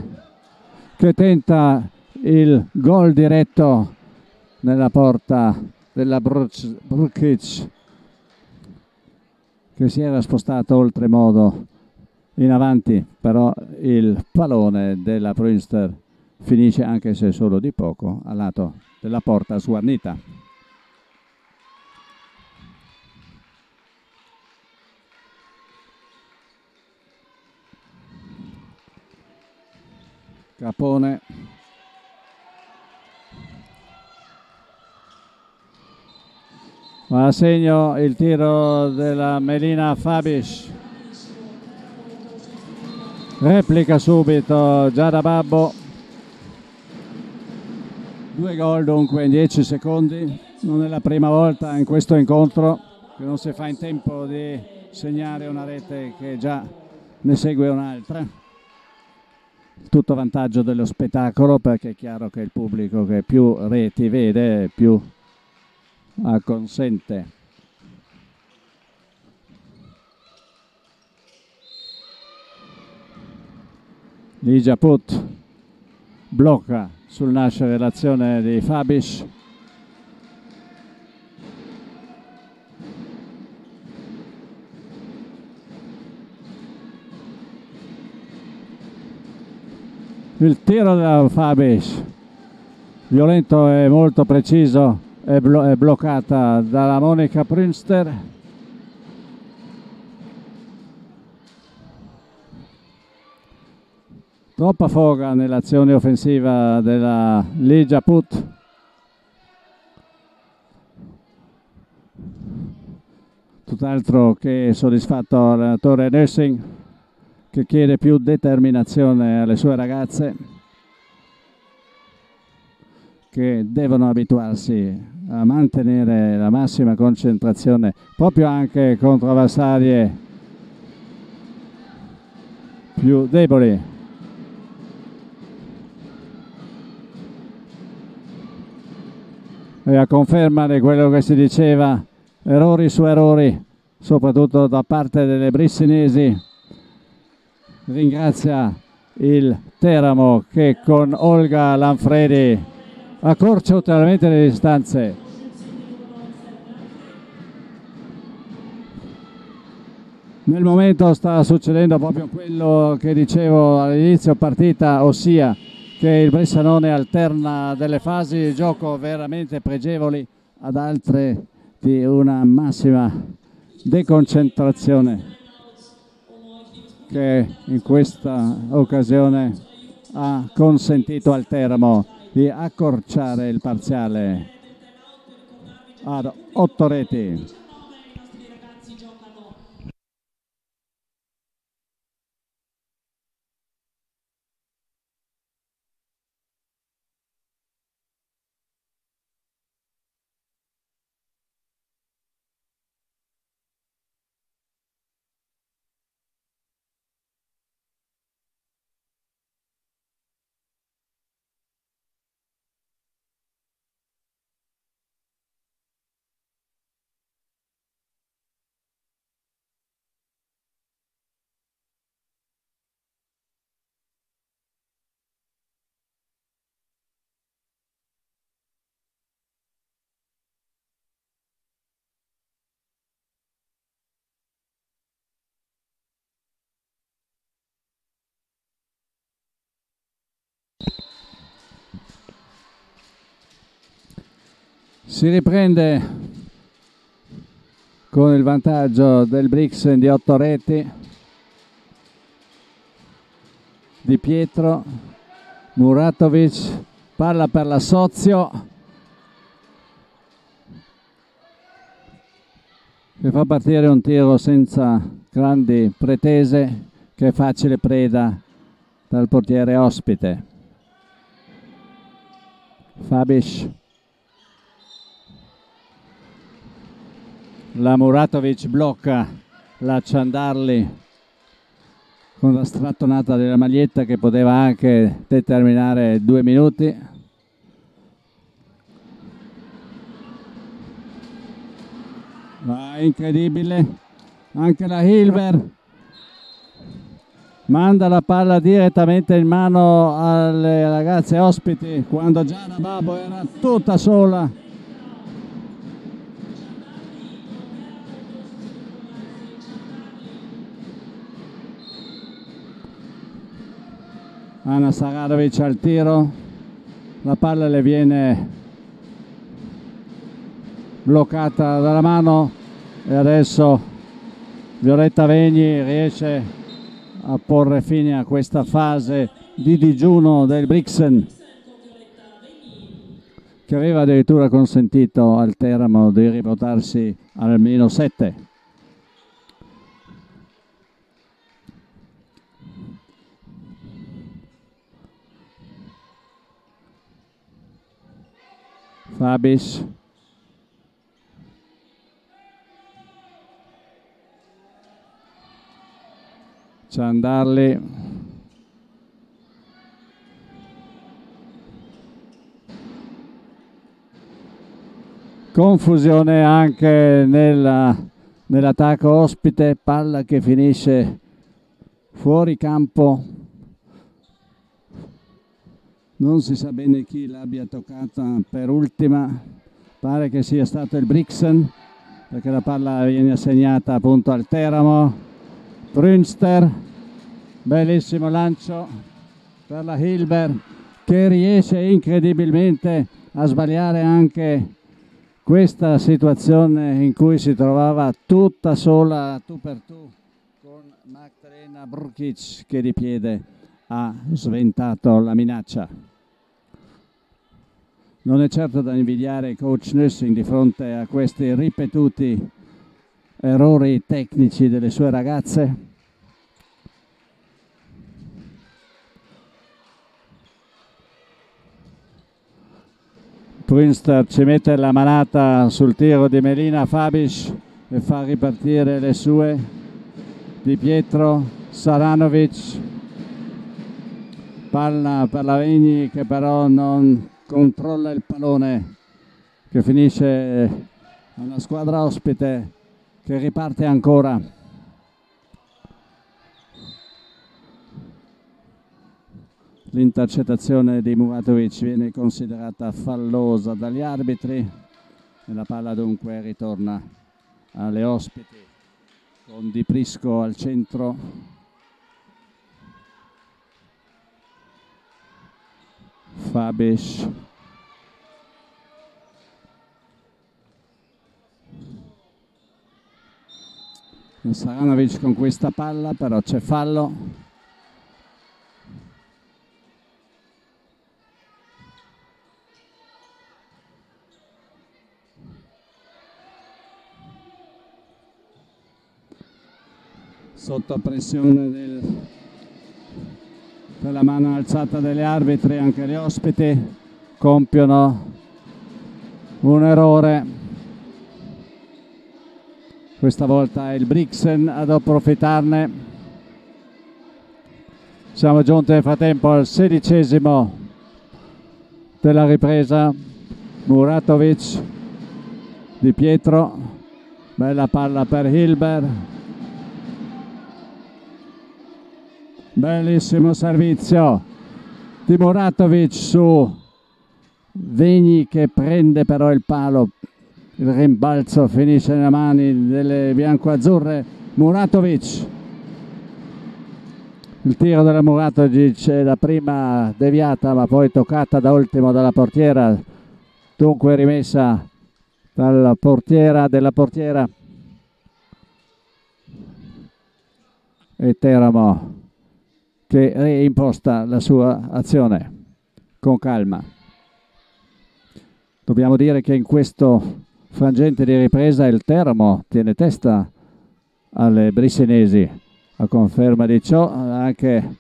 che tenta il gol diretto nella porta della Brukic che si era spostato oltremodo in avanti, però il pallone della Prünster finisce anche se solo di poco al lato della porta sguarnita. Capone. Va a segno il tiro della Melina Fabish. Replica subito Giada Babbo. Due gol dunque in 10 secondi. Non è la prima volta in questo incontro che non si fa in tempo di segnare una rete che già ne segue un'altra. Tutto vantaggio dello spettacolo perché è chiaro che il pubblico che più reti vede più acconsente. Ligia Put blocca sul nascere l'azione di Fabish. Il tiro da Fabish, violento e molto preciso, è, blo- è bloccata dalla Monica Prünster. Troppa foga nell'azione offensiva della Ligia Put. Tutt'altro che soddisfatto allenatore Nursing che chiede più determinazione alle sue ragazze che devono abituarsi a mantenere la massima concentrazione proprio anche contro avversarie più deboli. E a conferma di quello che si diceva, errori su errori, soprattutto da parte delle brissinesi, ringrazia il Teramo che con Olga Lanfredi accorcia ulteriormente le distanze. Nel momento sta succedendo proprio quello che dicevo all'inizio partita, ossia che il Bressanone alterna delle fasi di gioco veramente pregevoli ad altre di una massima deconcentrazione che in questa occasione ha consentito al Teramo di accorciare il parziale ad otto reti. Si riprende con il vantaggio del Brixen di 8 reti di Pietro Muratovic palla per la Sozio che fa partire un tiro senza grandi pretese che è facile preda dal portiere ospite. Fabish la Muratovic blocca la Ciandarli con la strattonata della maglietta che poteva anche determinare due minuti. Ma incredibile. Anche la Hilver manda la palla direttamente in mano alle ragazze ospiti quando già la Babo era tutta sola Ana Saradovic al tiro, la palla le viene bloccata dalla mano e adesso Violetta Vegni riesce a porre fine a questa fase di digiuno del Brixen che aveva addirittura consentito al Teramo di riportarsi al meno 7. Fabis. Ciandarli. Confusione anche nella, nell'attacco ospite palla che finisce fuori campo non si sa bene chi l'abbia toccata per ultima pare che sia stato il Brixen perché la palla viene assegnata appunto al Teramo Brünster bellissimo lancio per la Hilber che riesce incredibilmente a sbagliare anche questa situazione in cui si trovava tutta sola tu per tu con Magdalena Brukic che di piede ha sventato la minaccia. Non è certo da invidiare coach Nussing di fronte a questi ripetuti errori tecnici delle sue ragazze. Prinster ci mette la manata sul tiro di Melina Fabic e fa ripartire le sue di Pietro Saranovic palla per la Vegni che però non controlla il pallone che finisce una squadra ospite che riparte ancora. L'intercettazione di Muratovic viene considerata fallosa dagli arbitri e la palla dunque ritorna alle ospiti con Di Prisco al centro Fabis Saranovic con questa palla però c'è fallo. Sotto pressione del, della mano alzata degli arbitri, anche gli ospiti compiono un errore. Questa volta è il Brixen ad approfittarne. Siamo giunti nel frattempo al sedicesimo della ripresa. Muratovic di Pietro, bella palla per Hilber, bellissimo servizio. Di Muratovic su. Vegni che prende però il palo. Il rimbalzo finisce nelle mani delle bianco-azzurre. Muratovic. Il tiro della Muratovic è da prima deviata ma poi toccata da ultimo dalla portiera. Dunque rimessa dalla portiera della portiera. E Teramo che reimposta la sua azione con calma. Dobbiamo dire che in questo frangente di ripresa il Teramo tiene testa alle brissinesi. A conferma di ciò anche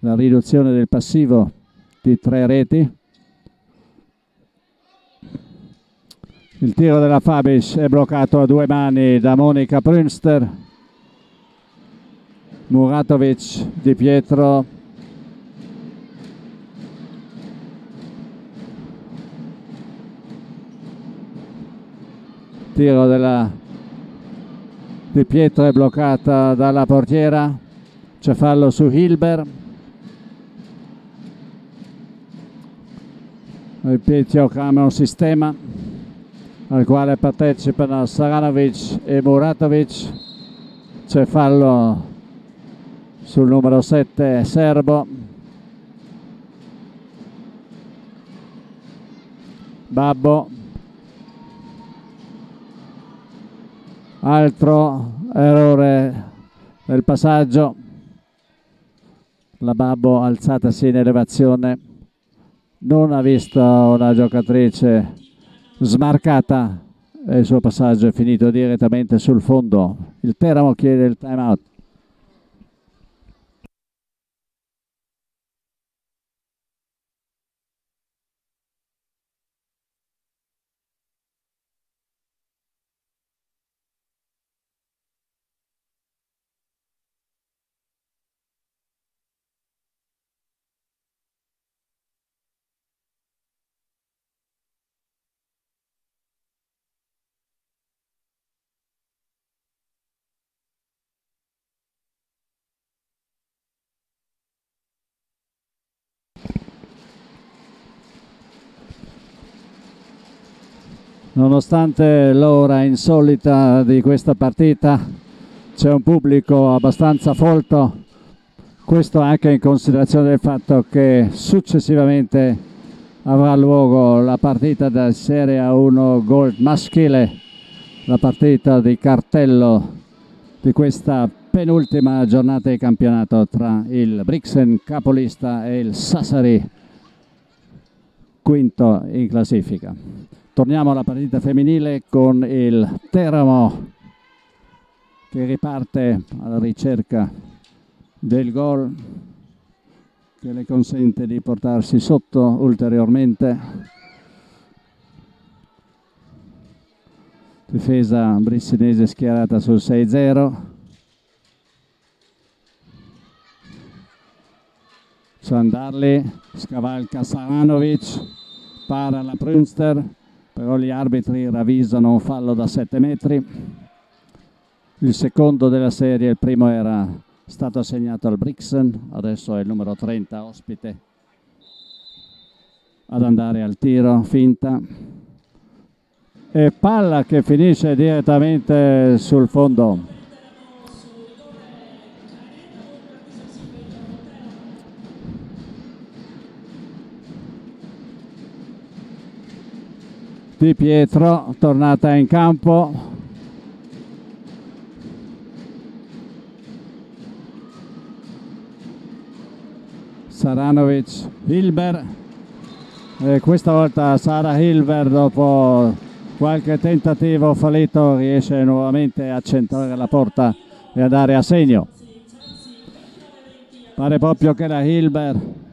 la riduzione del passivo di tre reti. Il tiro della Fabis è bloccato a due mani da Monica Prünster Muratovic di Pietro. Tiro della di Pietro è bloccata dalla portiera. C'è fallo su Hilber ripetio cambia un sistema al quale partecipano Saranovic e Muratovic. C'è fallo sul numero 7 serbo Babbo altro errore del passaggio La Babbo alzatasi in elevazione non ha visto una giocatrice smarcata e il suo passaggio è finito direttamente sul fondo. Il Teramo chiede il time out. Nonostante l'ora insolita di questa partita, c'è un pubblico abbastanza folto, questo anche in considerazione del fatto che successivamente avrà luogo la partita da Serie A1 Gold maschile, la partita di cartello di questa penultima giornata di campionato tra il Brixen capolista e il Sassari quinto in classifica. Torniamo alla partita femminile con il Teramo che riparte alla ricerca del gol che le consente di portarsi sotto ulteriormente. Difesa brissinese schierata sul 6-0. Ciandarli, scavalca Saranovic, para la Prünster, però gli arbitri ravvisano un fallo da 7 metri. Il secondo della serie, il primo era stato assegnato al Brixen, adesso è il numero 30 ospite ad andare al tiro, finta. E palla che finisce direttamente sul fondo. Di Pietro, tornata in campo. Saranovic, Hilber. E questa volta Sara Hilber dopo qualche tentativo fallito riesce nuovamente a centrare la porta e a dare a segno. Pare proprio che la Hilber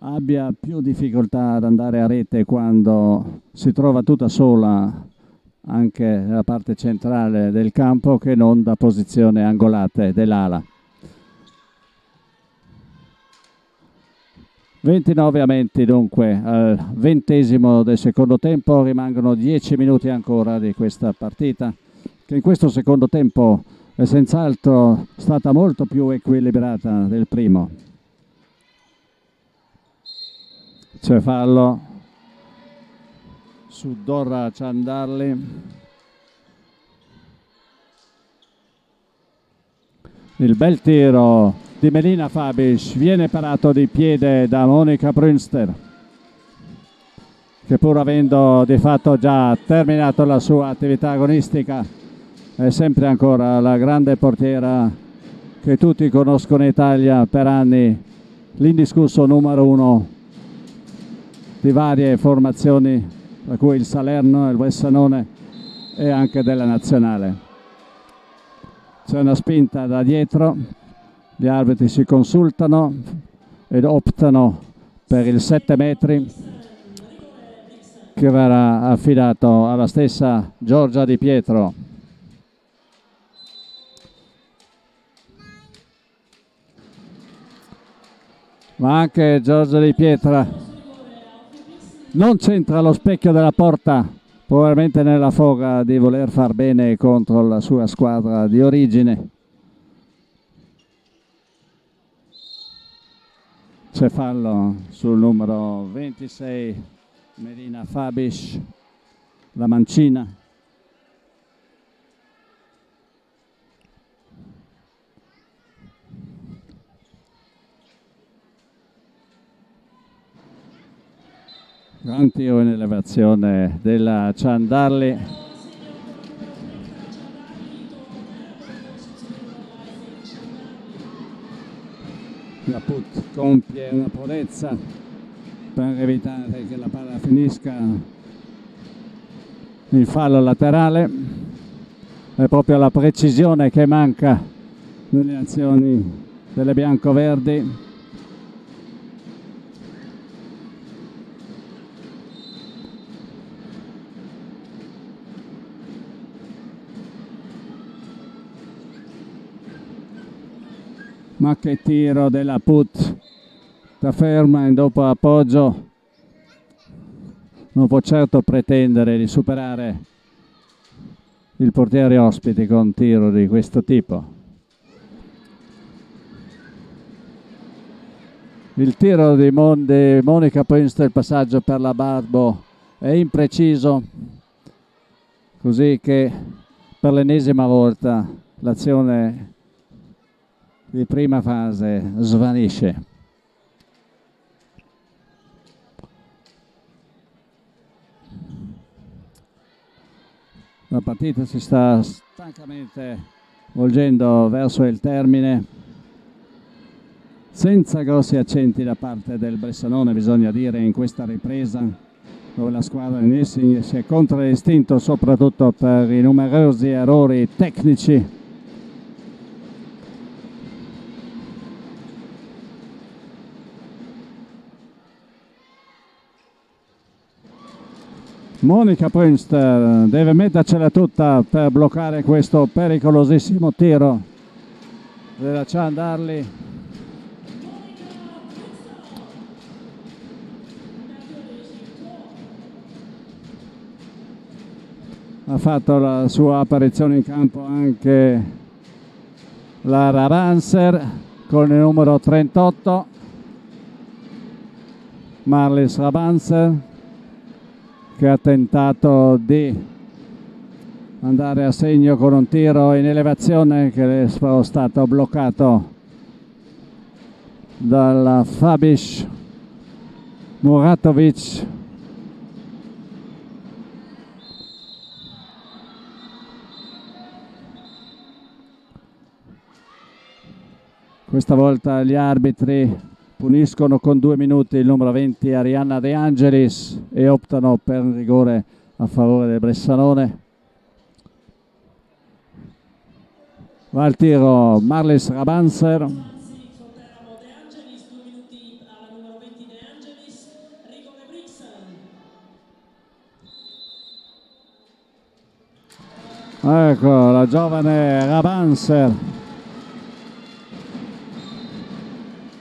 abbia più difficoltà ad andare a rete quando si trova tutta sola anche nella parte centrale del campo che non da posizione angolate dell'ala. 29 a 20 dunque al ventesimo del secondo tempo, rimangono 10 minuti ancora di questa partita che in questo secondo tempo è senz'altro stata molto più equilibrata del primo. C'è fallo su Dorra Ciandarli. Il bel tiro di Melina Fabisch viene parato di piede da Monica Brünster che pur avendo di fatto già terminato la sua attività agonistica è sempre ancora la grande portiera che tutti conoscono in Italia per anni, l'indiscusso numero uno di varie formazioni, tra cui il Salerno, il Vessanone e anche della nazionale. C'è una spinta da dietro, gli arbitri si consultano ed optano per il 7 metri che verrà affidato alla stessa Giorgia Di Pietro. Ma anche Giorgia Di Pietra non c'entra lo specchio della porta, probabilmente nella foga di voler far bene contro la sua squadra di origine. C'è fallo sul numero 26 Medina Fabish, la mancina. Gran tiro in elevazione della Ciandarli. la Put compie una prodezza per evitare che la palla finisca in fallo laterale è proprio la precisione che manca nelle azioni delle bianco-verdi ma che tiro della Put. Da ferma e dopo appoggio. Non può certo pretendere di superare il portiere ospite con tiro di questo tipo. Il tiro di, Mon- di Monica Prince il passaggio per la Barbo è impreciso così che per l'ennesima volta l'azione di prima fase svanisce. La partita si sta stancamente volgendo verso il termine, senza grossi accenti da parte del Bressanone, bisogna dire, in questa ripresa, dove la squadra di Nissing si è contraddistinto soprattutto per i numerosi errori tecnici Monica Prinster deve mettercela tutta per bloccare questo pericolosissimo tiro. Della Ciandarli. Ha fatto la sua apparizione in campo anche la Ravanser con il numero 38 Marlis Ravanser che ha tentato di andare a segno con un tiro in elevazione che è stato bloccato dal Fabish Muratovic questa volta gli arbitri puniscono con due minuti il numero 20 Arianna De Angelis e optano per un rigore a favore del Bressanone. Va al tiro Marlis Rabanser. Ecco la giovane Rabanser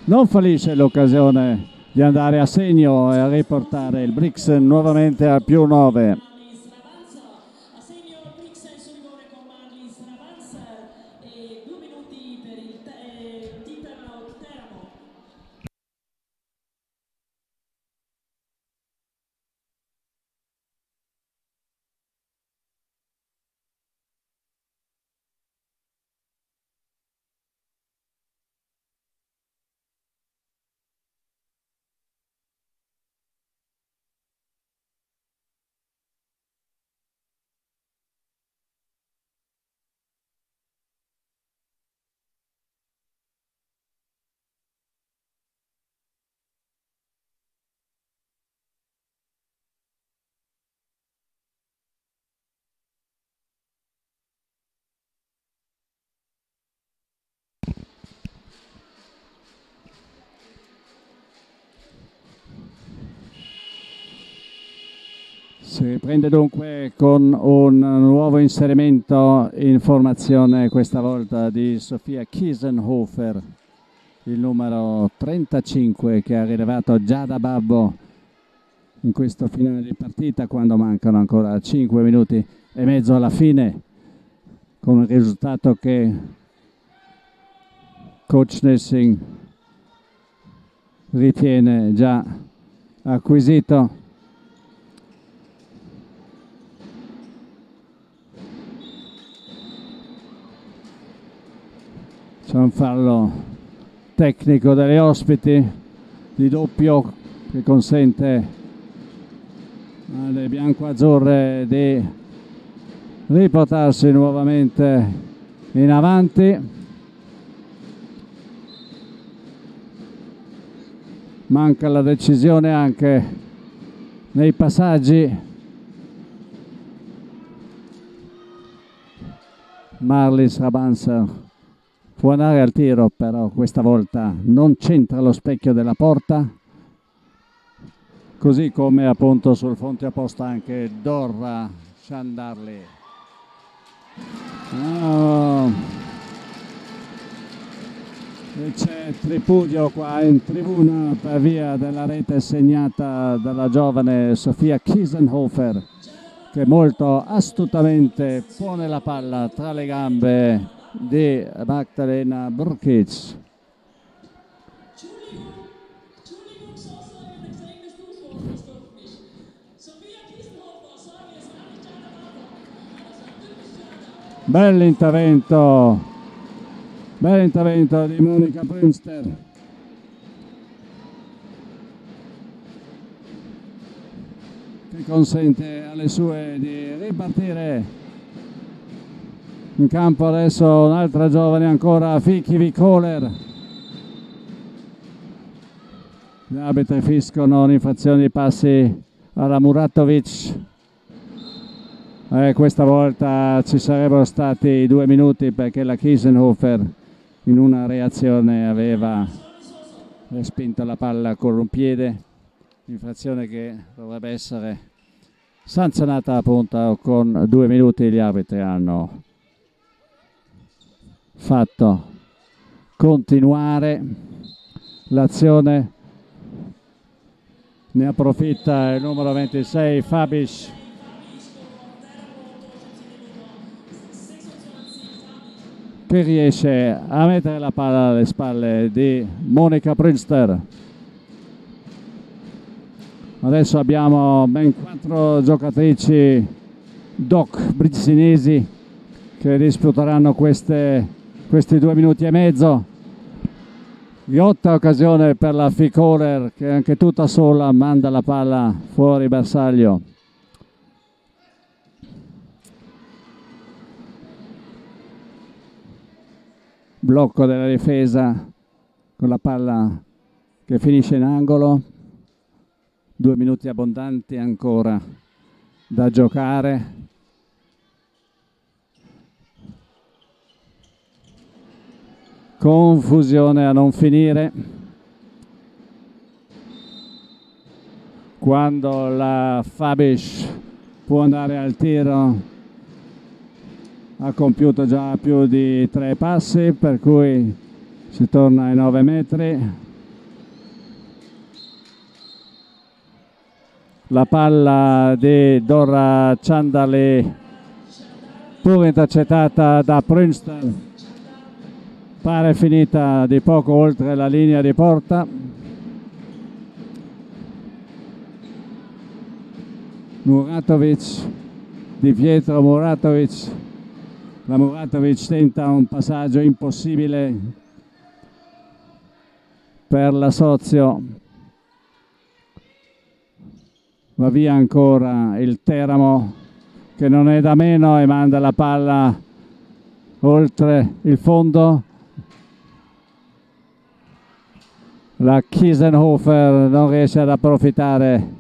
non fallisce l'occasione di andare a segno e a riportare il Brixen nuovamente a più 9. Riprende dunque con un nuovo inserimento in formazione, questa volta di Sofia Kiesenhofer, il numero 35 che ha rilevato già da Babbo in questo finale di partita quando mancano ancora 5 minuti e mezzo alla fine con il risultato che coach Nessing ritiene già acquisito c'è un fallo tecnico delle ospiti di doppio che consente alle bianco-azzurre di riportarsi nuovamente in avanti manca la decisione anche nei passaggi. Marlis Rabanser può andare al tiro, però questa volta non c'entra lo specchio della porta. Così come appunto sul fonte apposta anche Dorra Shandarli. Oh. C'è tripudio qua in tribuna per via della rete segnata dalla giovane Sofia Kiesenhofer che molto astutamente pone la palla tra le gambe di Magdalena Burkic. Bell'intervento, bell'intervento di Monica Brünster. che consente alle sue di ripartire in campo adesso un'altra giovane ancora Vicky Vicoler. Gli arbitri fiscono un'infrazione di passi alla Muratovic. E questa volta ci sarebbero stati due minuti perché la Kiesenhofer in una reazione aveva respinto la palla con un piede. Infrazione che dovrebbe essere sanzionata appunto con due minuti gli arbitri hanno fatto continuare. L'azione ne approfitta il numero 26 Fabish che riesce a mettere la palla alle spalle di Monica Prinster adesso abbiamo ben quattro giocatrici doc brizzinesi che disputeranno queste, questi due minuti e mezzo. Ghiotta occasione per la Ficoler che anche tutta sola manda la palla fuori bersaglio. Blocco della difesa con la palla che finisce in angolo. Due minuti abbondanti ancora da giocare confusione a non finire. Quando la Fabish può andare al tiro ha compiuto già più di tre passi per cui si torna ai 9 metri. La palla di Dora Ciandali pur intercettata da Princeton pare finita di poco oltre la linea di porta. Muratovic di Pietro Muratovic. La Muratovic tenta un passaggio impossibile per la Sozio. Va via ancora il Teramo che non è da meno e manda la palla oltre il fondo la Kiesenhofer non riesce ad approfittare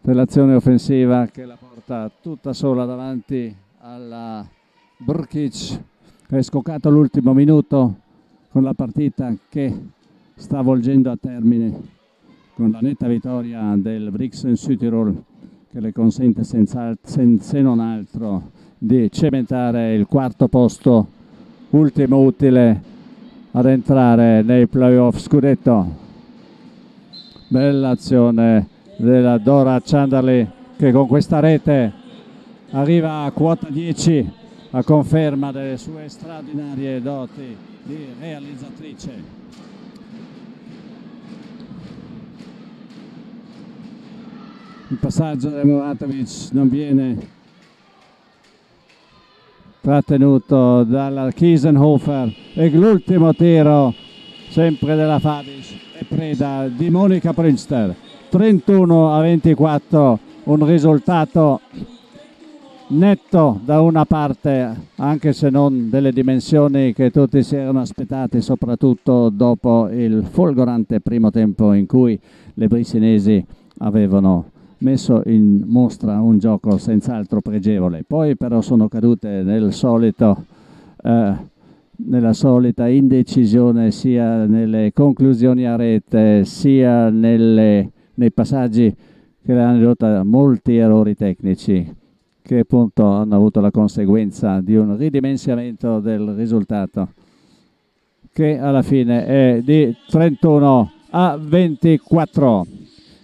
dell'azione offensiva che la porta tutta sola davanti alla Burkic che è scoccato l'ultimo minuto con la partita che sta volgendo a termine con la netta vittoria del Brixen Südtirol che le consente senza, se non altro di cementare il quarto posto ultimo utile ad entrare nei playoff scudetto. Bella azione della Dora Ciandarli che con questa rete arriva a quota 10 a conferma delle sue straordinarie doti di realizzatrice. Il passaggio del Muratovic non viene trattenuto dalla Kiesenhofer e l'ultimo tiro sempre della Fabic è preda di Monica Prinster. 31 a 24 un risultato netto da una parte, anche se non delle dimensioni che tutti si erano aspettati, soprattutto dopo il folgorante primo tempo in cui le brissinesi avevano messo in mostra un gioco senz'altro pregevole. Poi però sono cadute nel solito, eh, nella solita indecisione sia nelle conclusioni a rete sia nelle, nei passaggi che le hanno ridotta molti errori tecnici che appunto hanno avuto la conseguenza di un ridimensionamento del risultato che alla fine è di 31 a 24.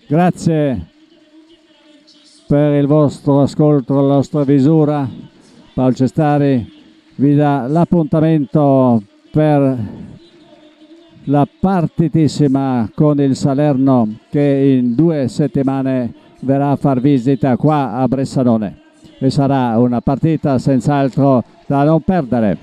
Grazie per il vostro ascolto, la vostra visura. Paolo Cestari vi dà l'appuntamento per la partitissima con il Salerno che in due settimane verrà a far visita qua a Bressanone e sarà una partita senz'altro da non perdere.